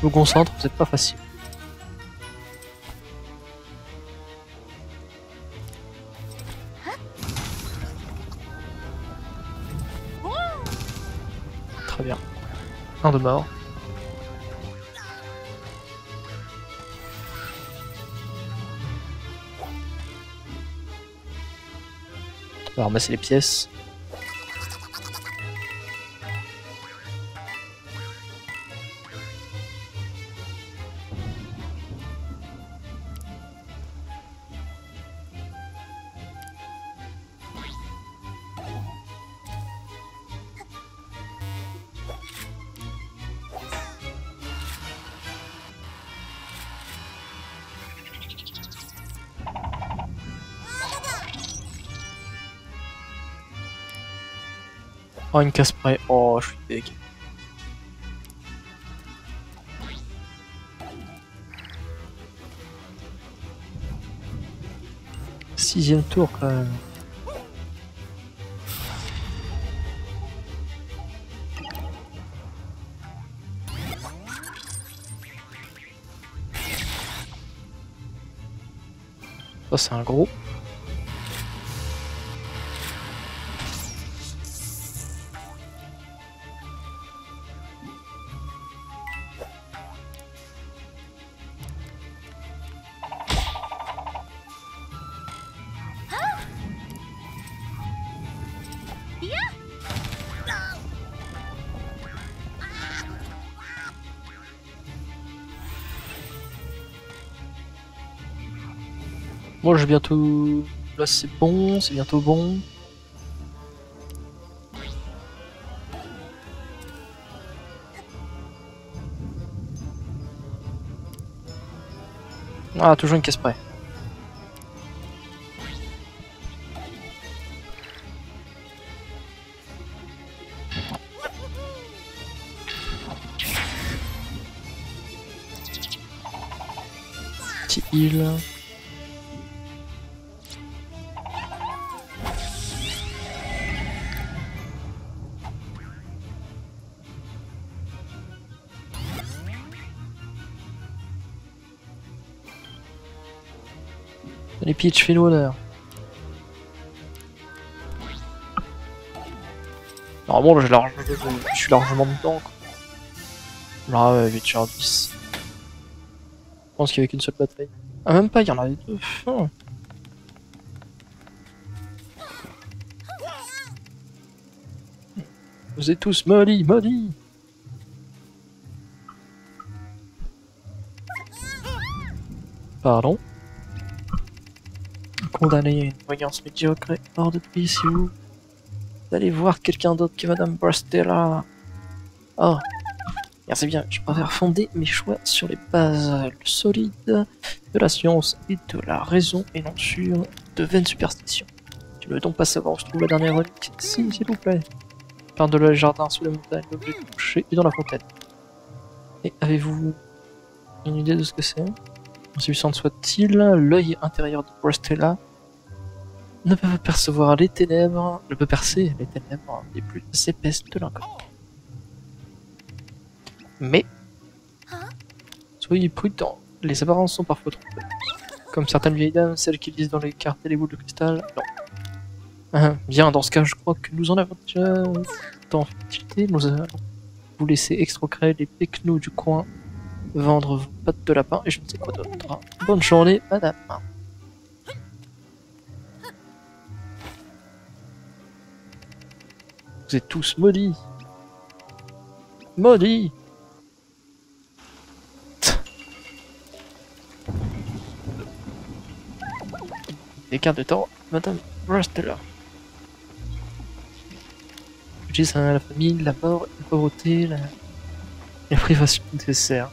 Je me concentre, c'est pas facile. Très bien. Un de mort. On ramasser les pièces. Une casse près. Oh, je suis deg. Sixième tour quand même. Ça, c'est un gros. Bientôt. Là, c'est bon, c'est bientôt bon. Ah, toujours une caisse près. Peach, fais l'honneur. Normalement, large... je suis largement dedans. Quoi. Là, 8 sur 10. Je pense qu'il y avait qu'une seule bataille. Ah, même pas, il y en avait deux. Oh. Vous êtes tous maudits, maudits Pardon? Condamné à une voyance médiocre et hors de prix si vous... allez voir quelqu'un d'autre que Madame Brastella. Oh, c'est bien, je préfère fonder mes choix sur les bases solides de la science et de la raison et non sur de vaines superstitions. Tu ne veux donc pas savoir où se trouve la dernière relique? Si, s'il vous plaît. Par de le jardin sous la montagne, l'objet couché et dans la fontaine. Et avez-vous une idée de ce que c'est? Aussi puissant soit-il, l'œil intérieur de Brastella ne peut percevoir les ténèbres, ne peut percer les ténèbres les plus épaisses de l'inconnu. Mais, soyez prudents, les apparences sont parfois trompeuses. Comme certaines vieilles dames, celles qui lisent dans les cartes et les boules de cristal, non. Ah, bien, dans ce cas, je crois que nous en avons déjà tant fait. Nous allons vous laisser extroquer les pecnos du coin vendre vos pattes de lapin et je ne sais quoi d'autre. Bonne journée, madame. Vous êtes tous maudits. Maudits cartes de temps, madame, reste. Utilise la famille, la mort, la pauvreté, la... La privation nécessaire.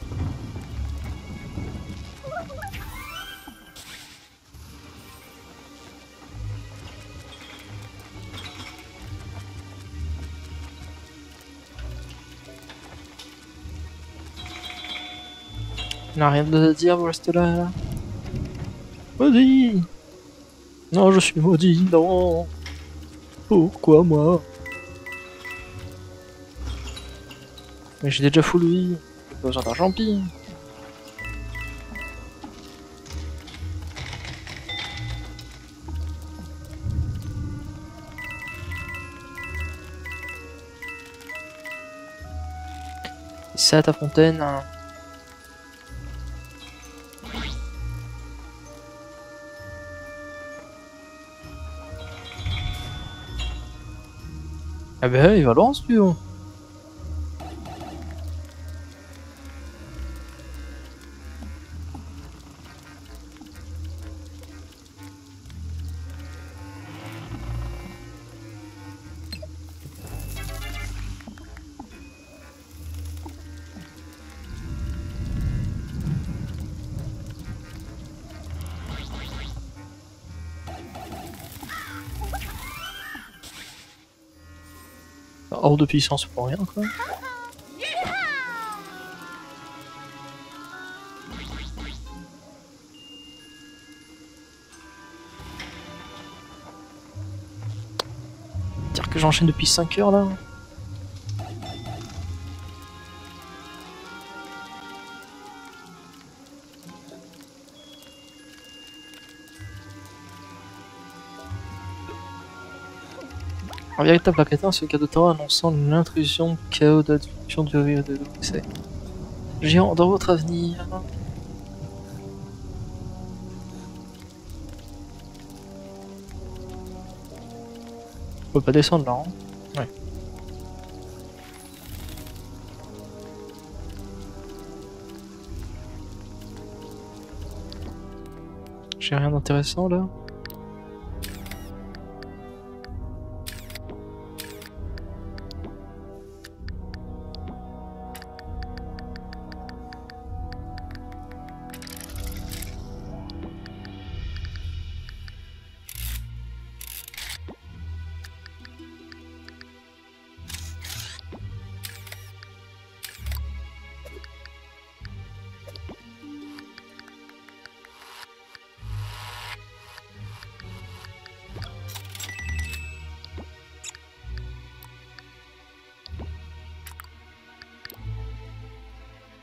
Il n'a rien de dire, vous restez là, là. Maudit Non, je suis maudit, non Pourquoi moi? Mais j'ai déjà full vie. J'ai pas besoin d'argent pire. Ça ta fontaine. hein. Ah bah il va loin ce tuyau. Hors de puissance pour rien quoi. Dire que j'enchaîne depuis 5 heures là. Un véritable hackathon, c'est le cas de terrain annonçant l'intrusion chaos de la destruction du rire de l'OPC. Géant dans votre avenir. On peut pas descendre là. Hein ouais. J'ai rien d'intéressant là.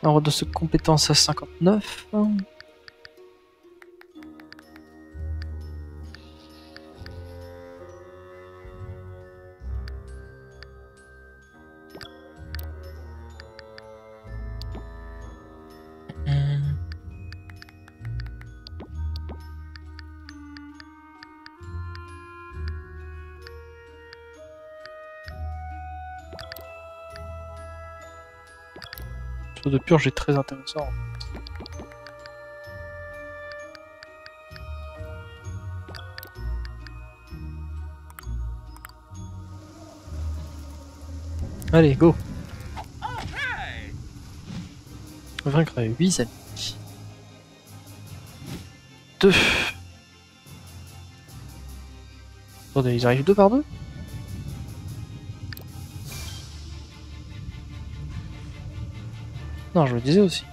De ce compétence à 59. Hmm. De purge est très intéressant. Allez, go Vaincre 8 ennemis. 2 Attendez, ils arrivent deux par deux? Non, je le disais aussi.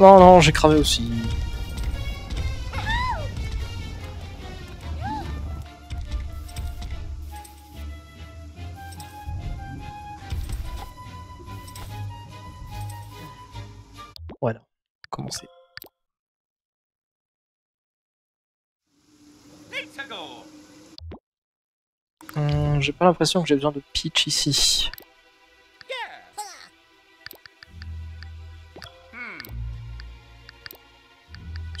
Non, non, j'ai cramé aussi. Voilà,
go!
Hum, j'ai pas l'impression que j'ai besoin de Peach ici.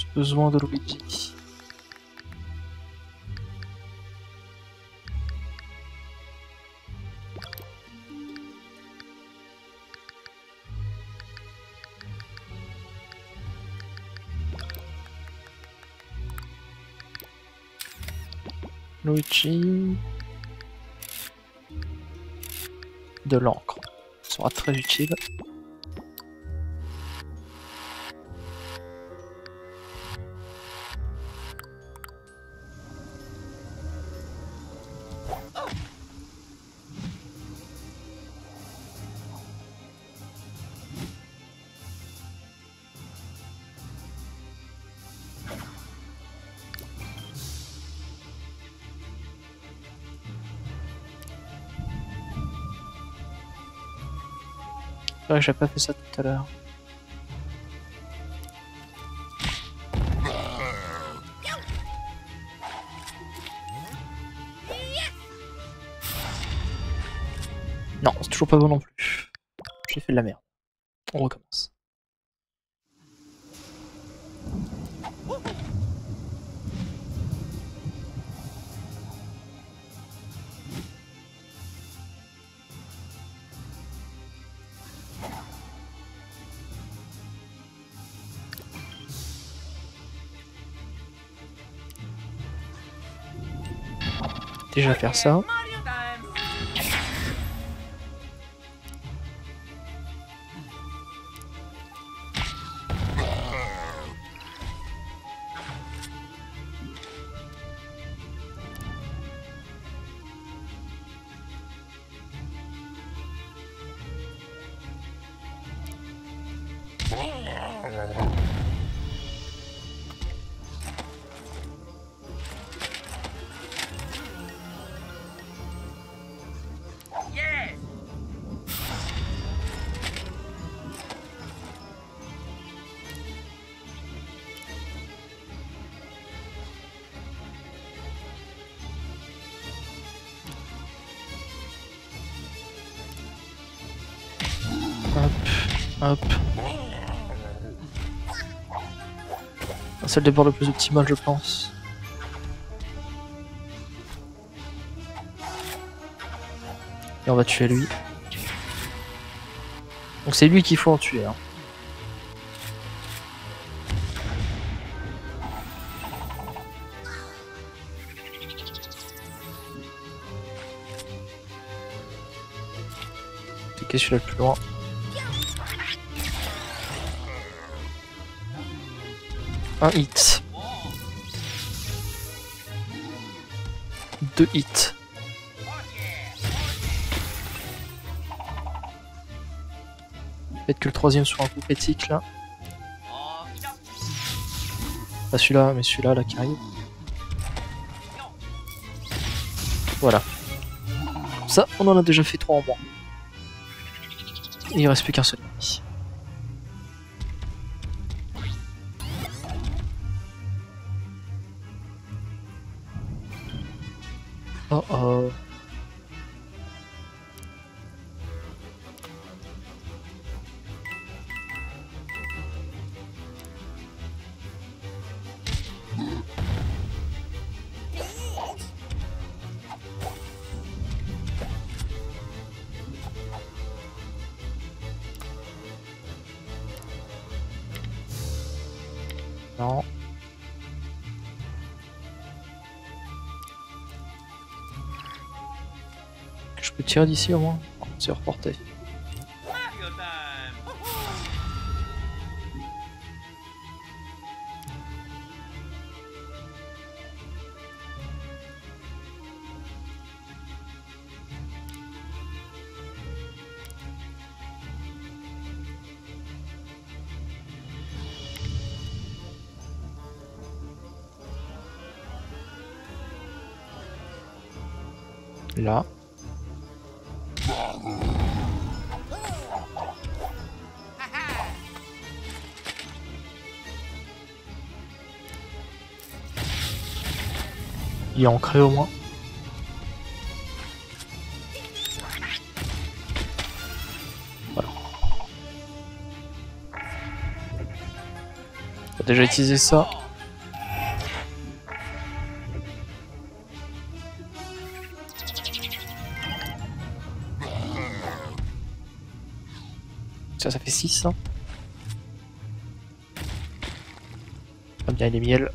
J'ai besoin de Luigi. Luigi. De l'encre. Ça sera très utile. Vrai que j'ai pas fait ça tout à l'heure. Non, c'est toujours pas bon non plus. J'ai fait de la merde. On recommence. Faire ça. C'est le départ le plus optimal, je pense. Et on va tuer lui. Donc c'est lui qu'il faut en tuer. Hein. C'est qui celui-là le plus loin Un hit. Deux hits. Peut-être que le troisième soit un coup critique là. Pas celui-là, mais celui-là là qui arrive. Voilà. Ça, on en a déjà fait trois en moins. Il reste plus qu'un seul ennemi. Tirer d'ici au moins C'est reporté. Il est ancré au moins. Voilà. T'as déjà utilisé ça Ça, ça fait 6. Hein. Bien, les miels.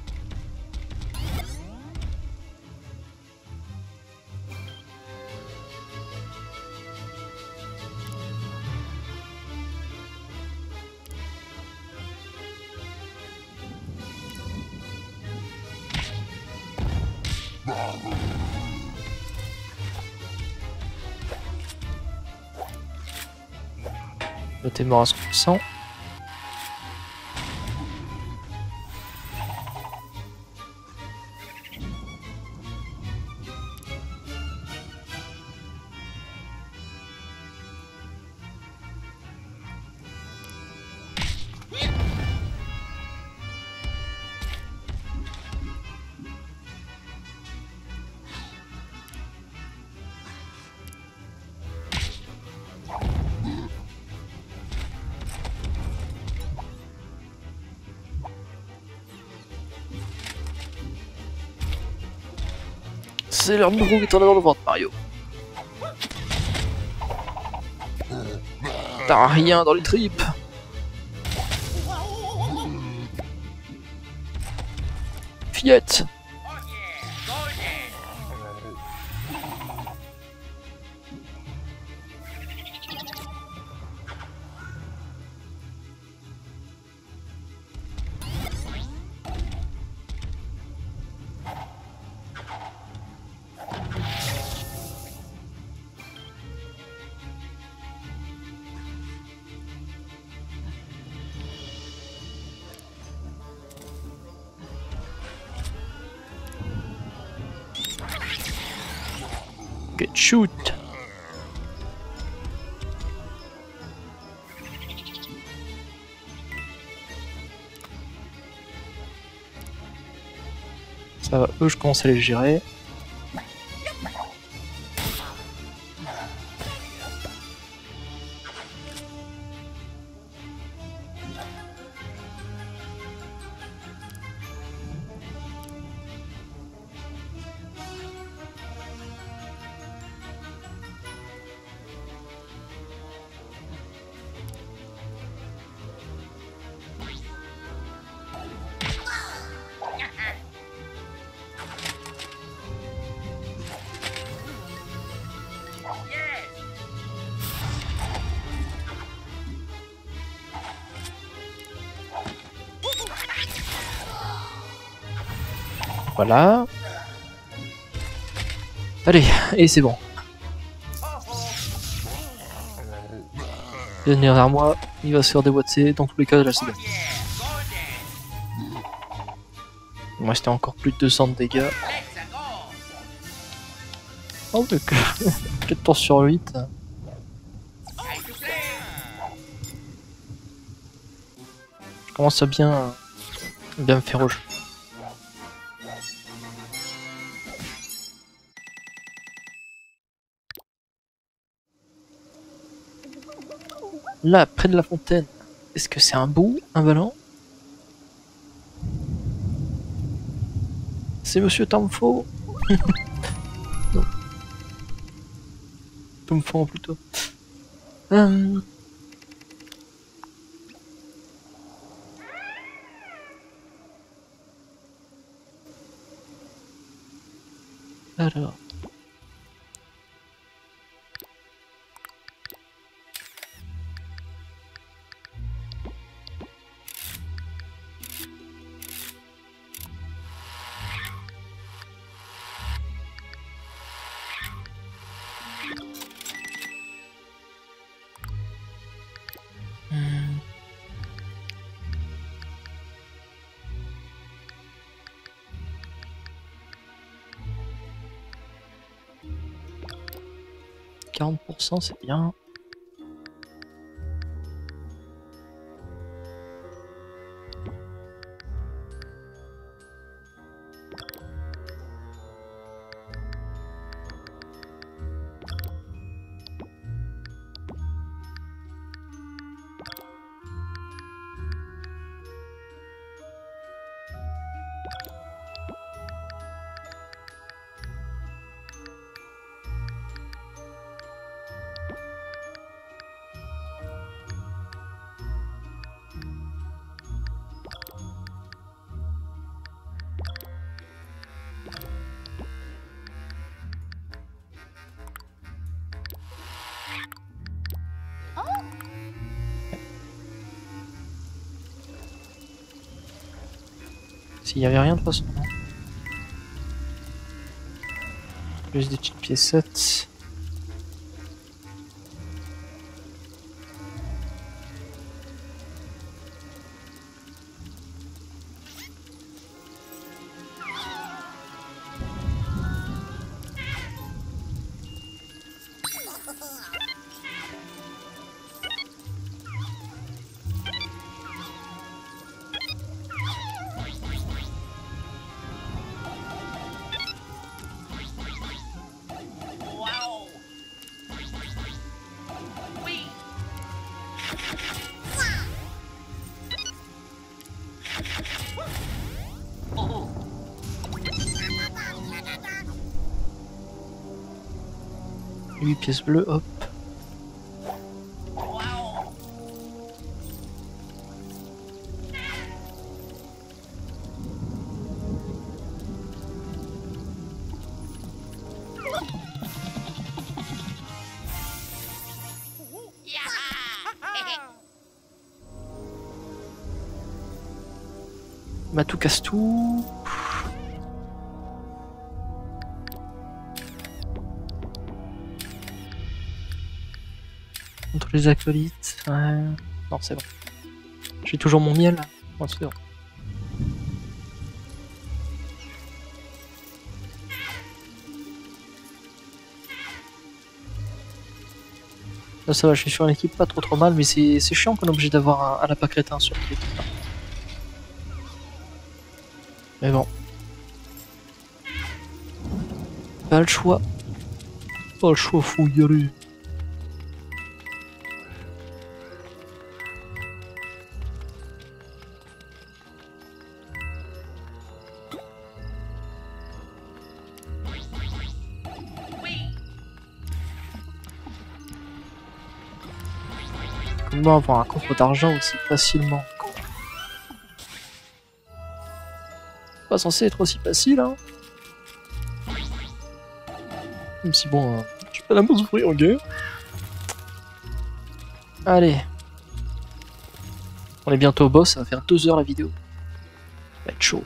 Là, t'es mort à 100%. C'est leur nouveau qui avant le ventre, Mario. T'as rien dans les tripes. Fillette. Get shoot. Ça va, eux je commence à les gérer. Voilà. Allez, et c'est bon. Venir moi, il va se faire déboîter, dans tous les cas, là c'est bien. Il me restait encore plus de 200 de dégâts. Oh, mais que... 14 sur 8.
Time to play!
Je commence à bien, bien me faire au jeu. Là, près de la fontaine, est-ce que c'est un bout, un ballon C'est Monsieur Tamfo Non. Tamfo plutôt. Hum. Alors. 40% c'est bien. S'il y avait rien de façon. Juste des petites piécettes. 8 pièces bleues, hop. Matou casse tout. Les acolytes. Non, c'est bon. J'ai toujours mon miel. Ouais, c'est bon. Là, ça va, je suis sur une équipe pas trop trop mal, mais c'est chiant qu'on est obligé d'avoir un, un lapin crétin sur l'équipe. Mais bon. Pas le choix. Pas le choix, faut avoir un coffre d'argent aussi facilement. Pas censé être aussi facile, hein. Même si bon, euh, je suis pas là pour souffrir, ok Allez. On est bientôt au boss, ça va faire deux heures la vidéo. Ça va être chaud.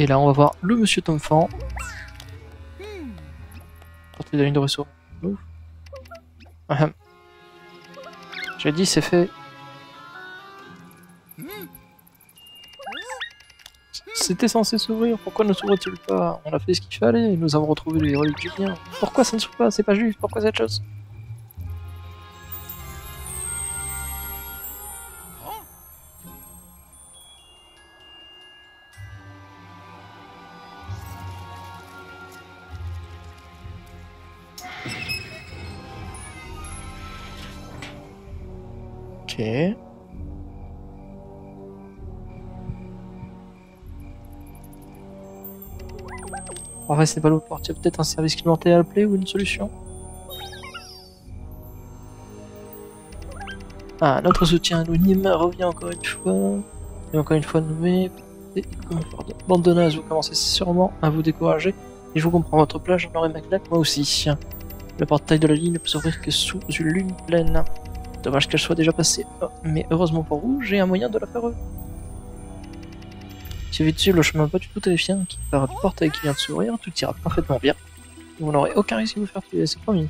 Et là, on va voir le monsieur Tomfan. Portée de la ligne de ressources. Ouf. Ahem. J'ai dit, c'est fait. C'était censé s'ouvrir, pourquoi ne s'ouvre-t-il pas? On a fait ce qu'il fallait, nous avons retrouvé les reliques du bien. Pourquoi ça ne s'ouvre pas? C'est pas juste, pourquoi cette chose? Vrai, c'est pas l'autre. Il y a peut-être un service clientèle à appeler ou une solution. Ah, notre soutien anonyme revient encore une fois. Et encore une fois nommé. Et Bandonnaz, vous commencez sûrement à vous décourager. Et je vous comprends, votre plage, j'en aurais ma moi aussi. Le portail de la ligne ne peut s'ouvrir que sous une lune pleine. Dommage qu'elle soit déjà passée. Oh, mais heureusement pour vous, j'ai un moyen de la faire eux. Si suivre le chemin pas du tout terrifiant qui part du portail qui vient de s'ouvrir, tout ira parfaitement bien. Vous n'aurez aucun risque de vous faire tuer, c'est promis.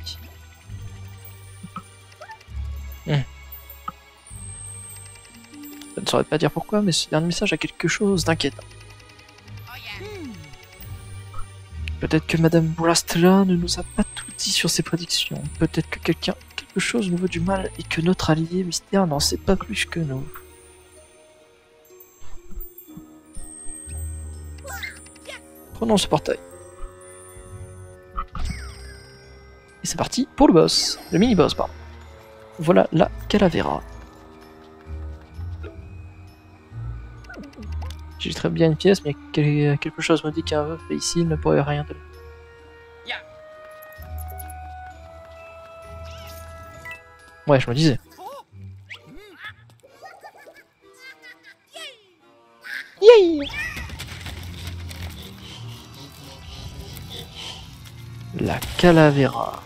Hmm. Je ne saurais pas dire pourquoi, mais ce dernier message a quelque chose d'inquiétant.
Peut-être que Madame Boulastela ne nous a pas tout dit sur ses prédictions. Peut-être que quelqu'un, quelque chose nous veut du mal et que notre allié mystère n'en sait pas plus que nous.
Prenons ce portail. Et c'est parti pour le boss. Le mini-boss, pardon. Voilà la Calavera. J'ai très bien une pièce, mais quel- quelque chose me dit qu'un fait ici ne pourrait rien.
Ya.
Ouais, je me disais. La Calavera.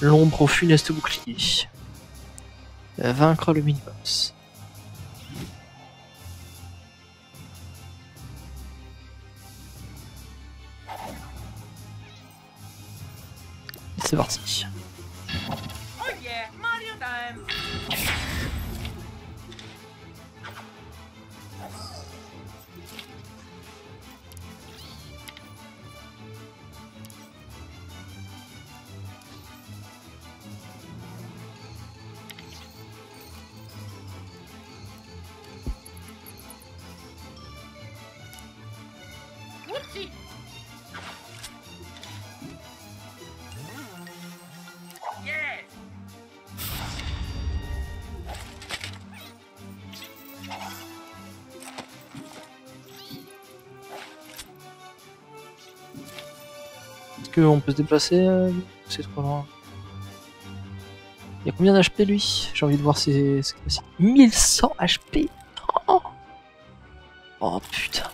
L'ombre au funeste bouclier. Vaincre le mini-boss. C'est parti. Qu'on peut se déplacer euh, C'est trop loin. Il y a combien d'HP lui? J'ai envie de voir ses, ses capacités. 1100 HP oh. putain.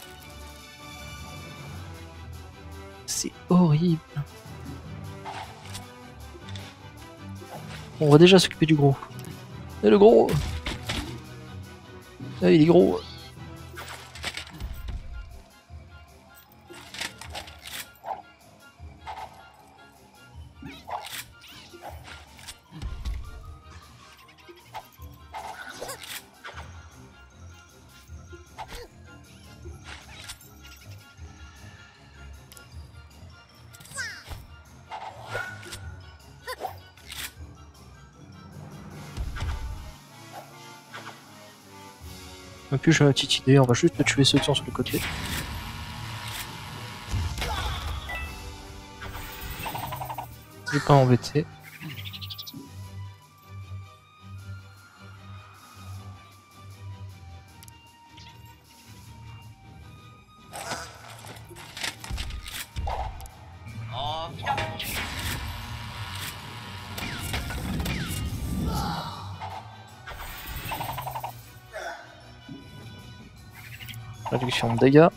C'est horrible. On va déjà s'occuper du gros. Le gros Ah, il est gros J'ai une petite idée, on va juste tuer ceux qui sont sur le côté. Je vais pas embêter. De dégâts.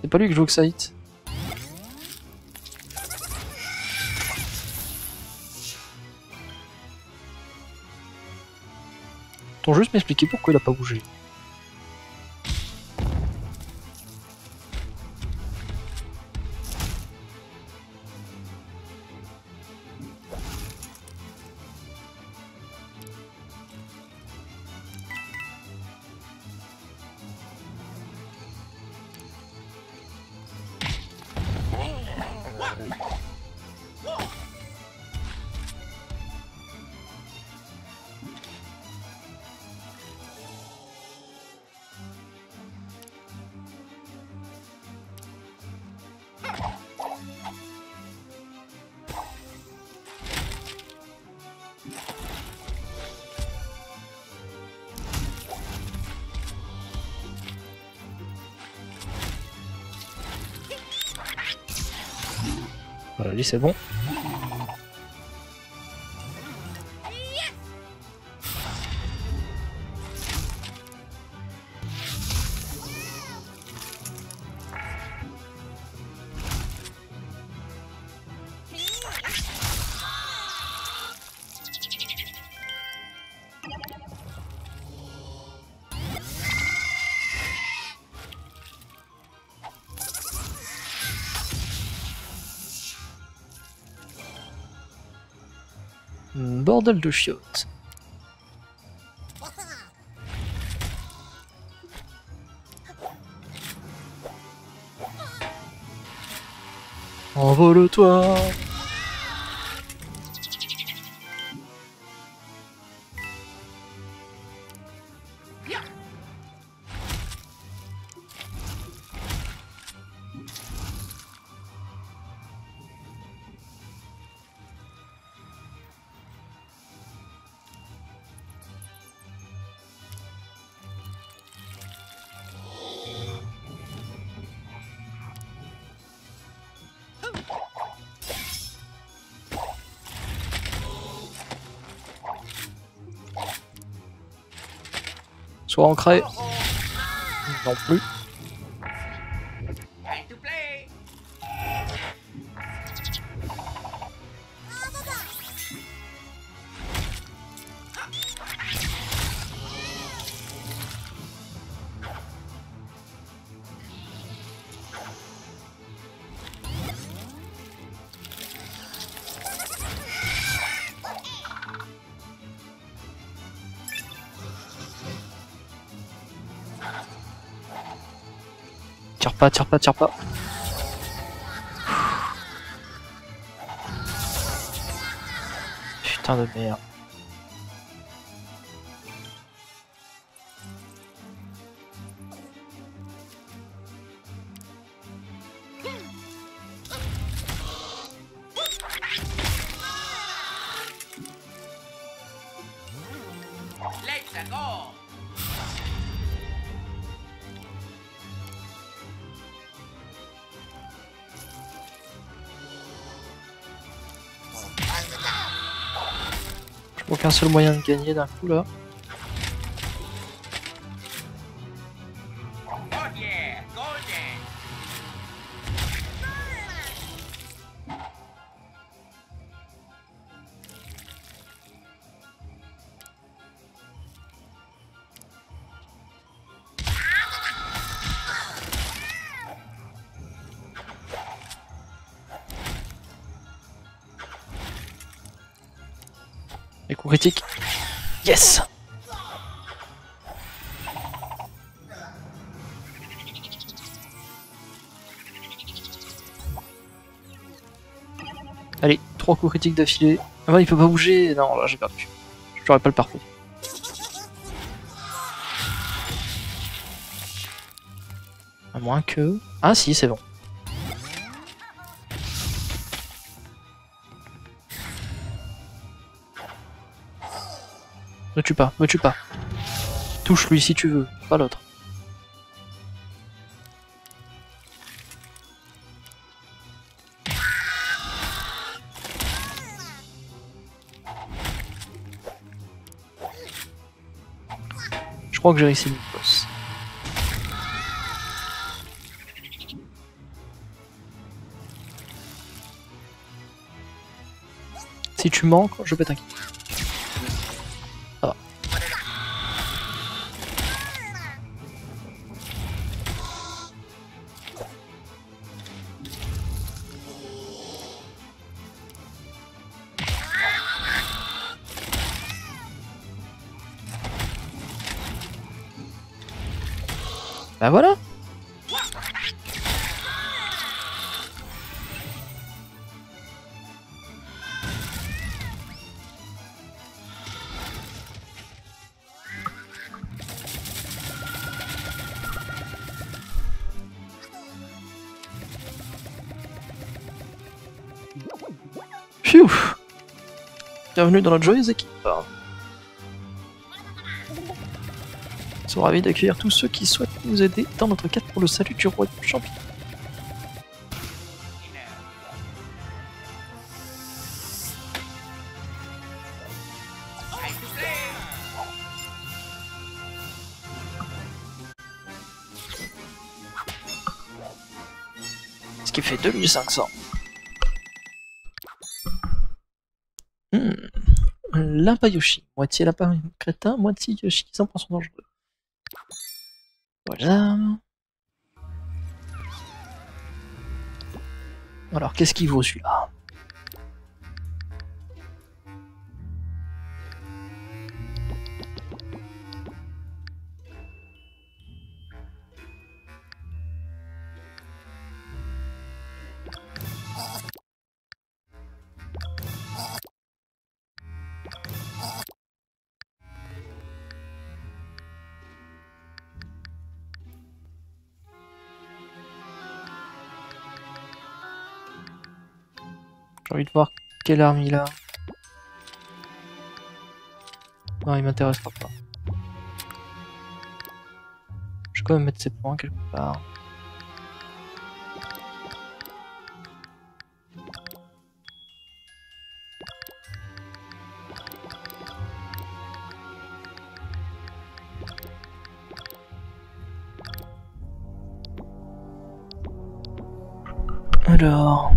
C'est pas lui que je veux que ça juste m'expliquer pourquoi il a pas bougé. C'est bon. Bordel de chiottes. Envole-toi Soit ancré. Non plus. Tire pas, tire pas, tire pas. Putain de merde. Seul moyen de gagner d'un coup là. Allez, trois coups critiques d'affilée. Ah ouais, il peut pas bouger. Non, là j'ai perdu. J'aurais pas le parfait. À moins que... Ah si, c'est bon. Pas, me tue pas. Touche lui si tu veux, pas l'autre. Je crois que j'ai réussi le boss. Si tu manques, je peux t'inquiéter. Bah Bienvenue dans notre joyeuse équipe. Sommes ravis d'accueillir tous ceux qui souhaitent nous aider dans notre quête pour le salut du roi du
play.
Ce qui fait 2500. Hmm. Lapin Yoshi. Moitié lapin crétin, moitié Yoshi 100% dangereux. Alors, qu'est-ce qu'il vaut celui-là? Envie de voir quelle arme il a. Non, il m'intéressera pas. Je vais quand mettre ses points quelque part. Alors...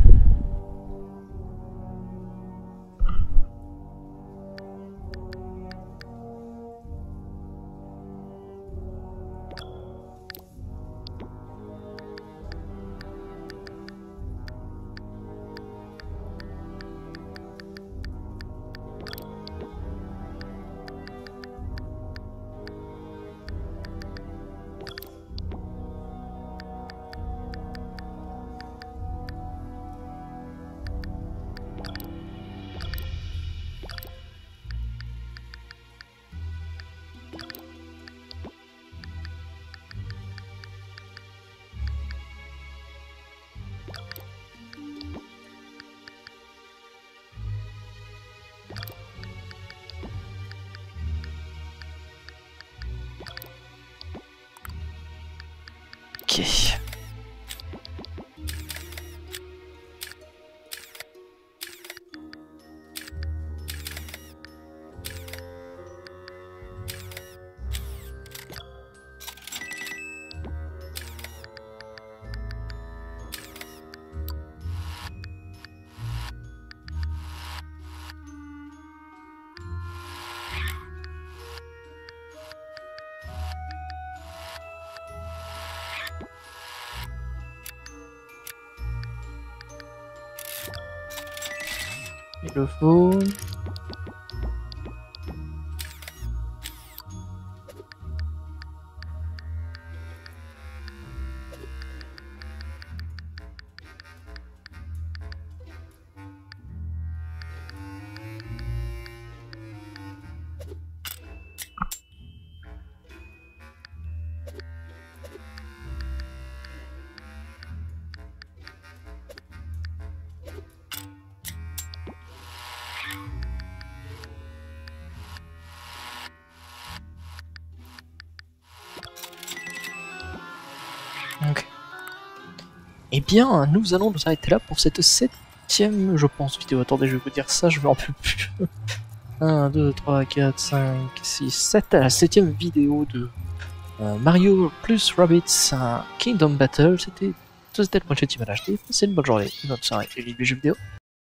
Il le bien, nous allons nous arrêter là pour cette septième, je pense, vidéo. Attendez, je vais vous dire ça, je m'en peux plus. 1, 2, 3, 4, 5, 6, 7, la septième vidéo de euh, Mario plus Rabbids euh, Kingdom Battle. C'était c'était le prochain Team LHD. Passez une bonne journée, une bonne soirée et vive vidéo.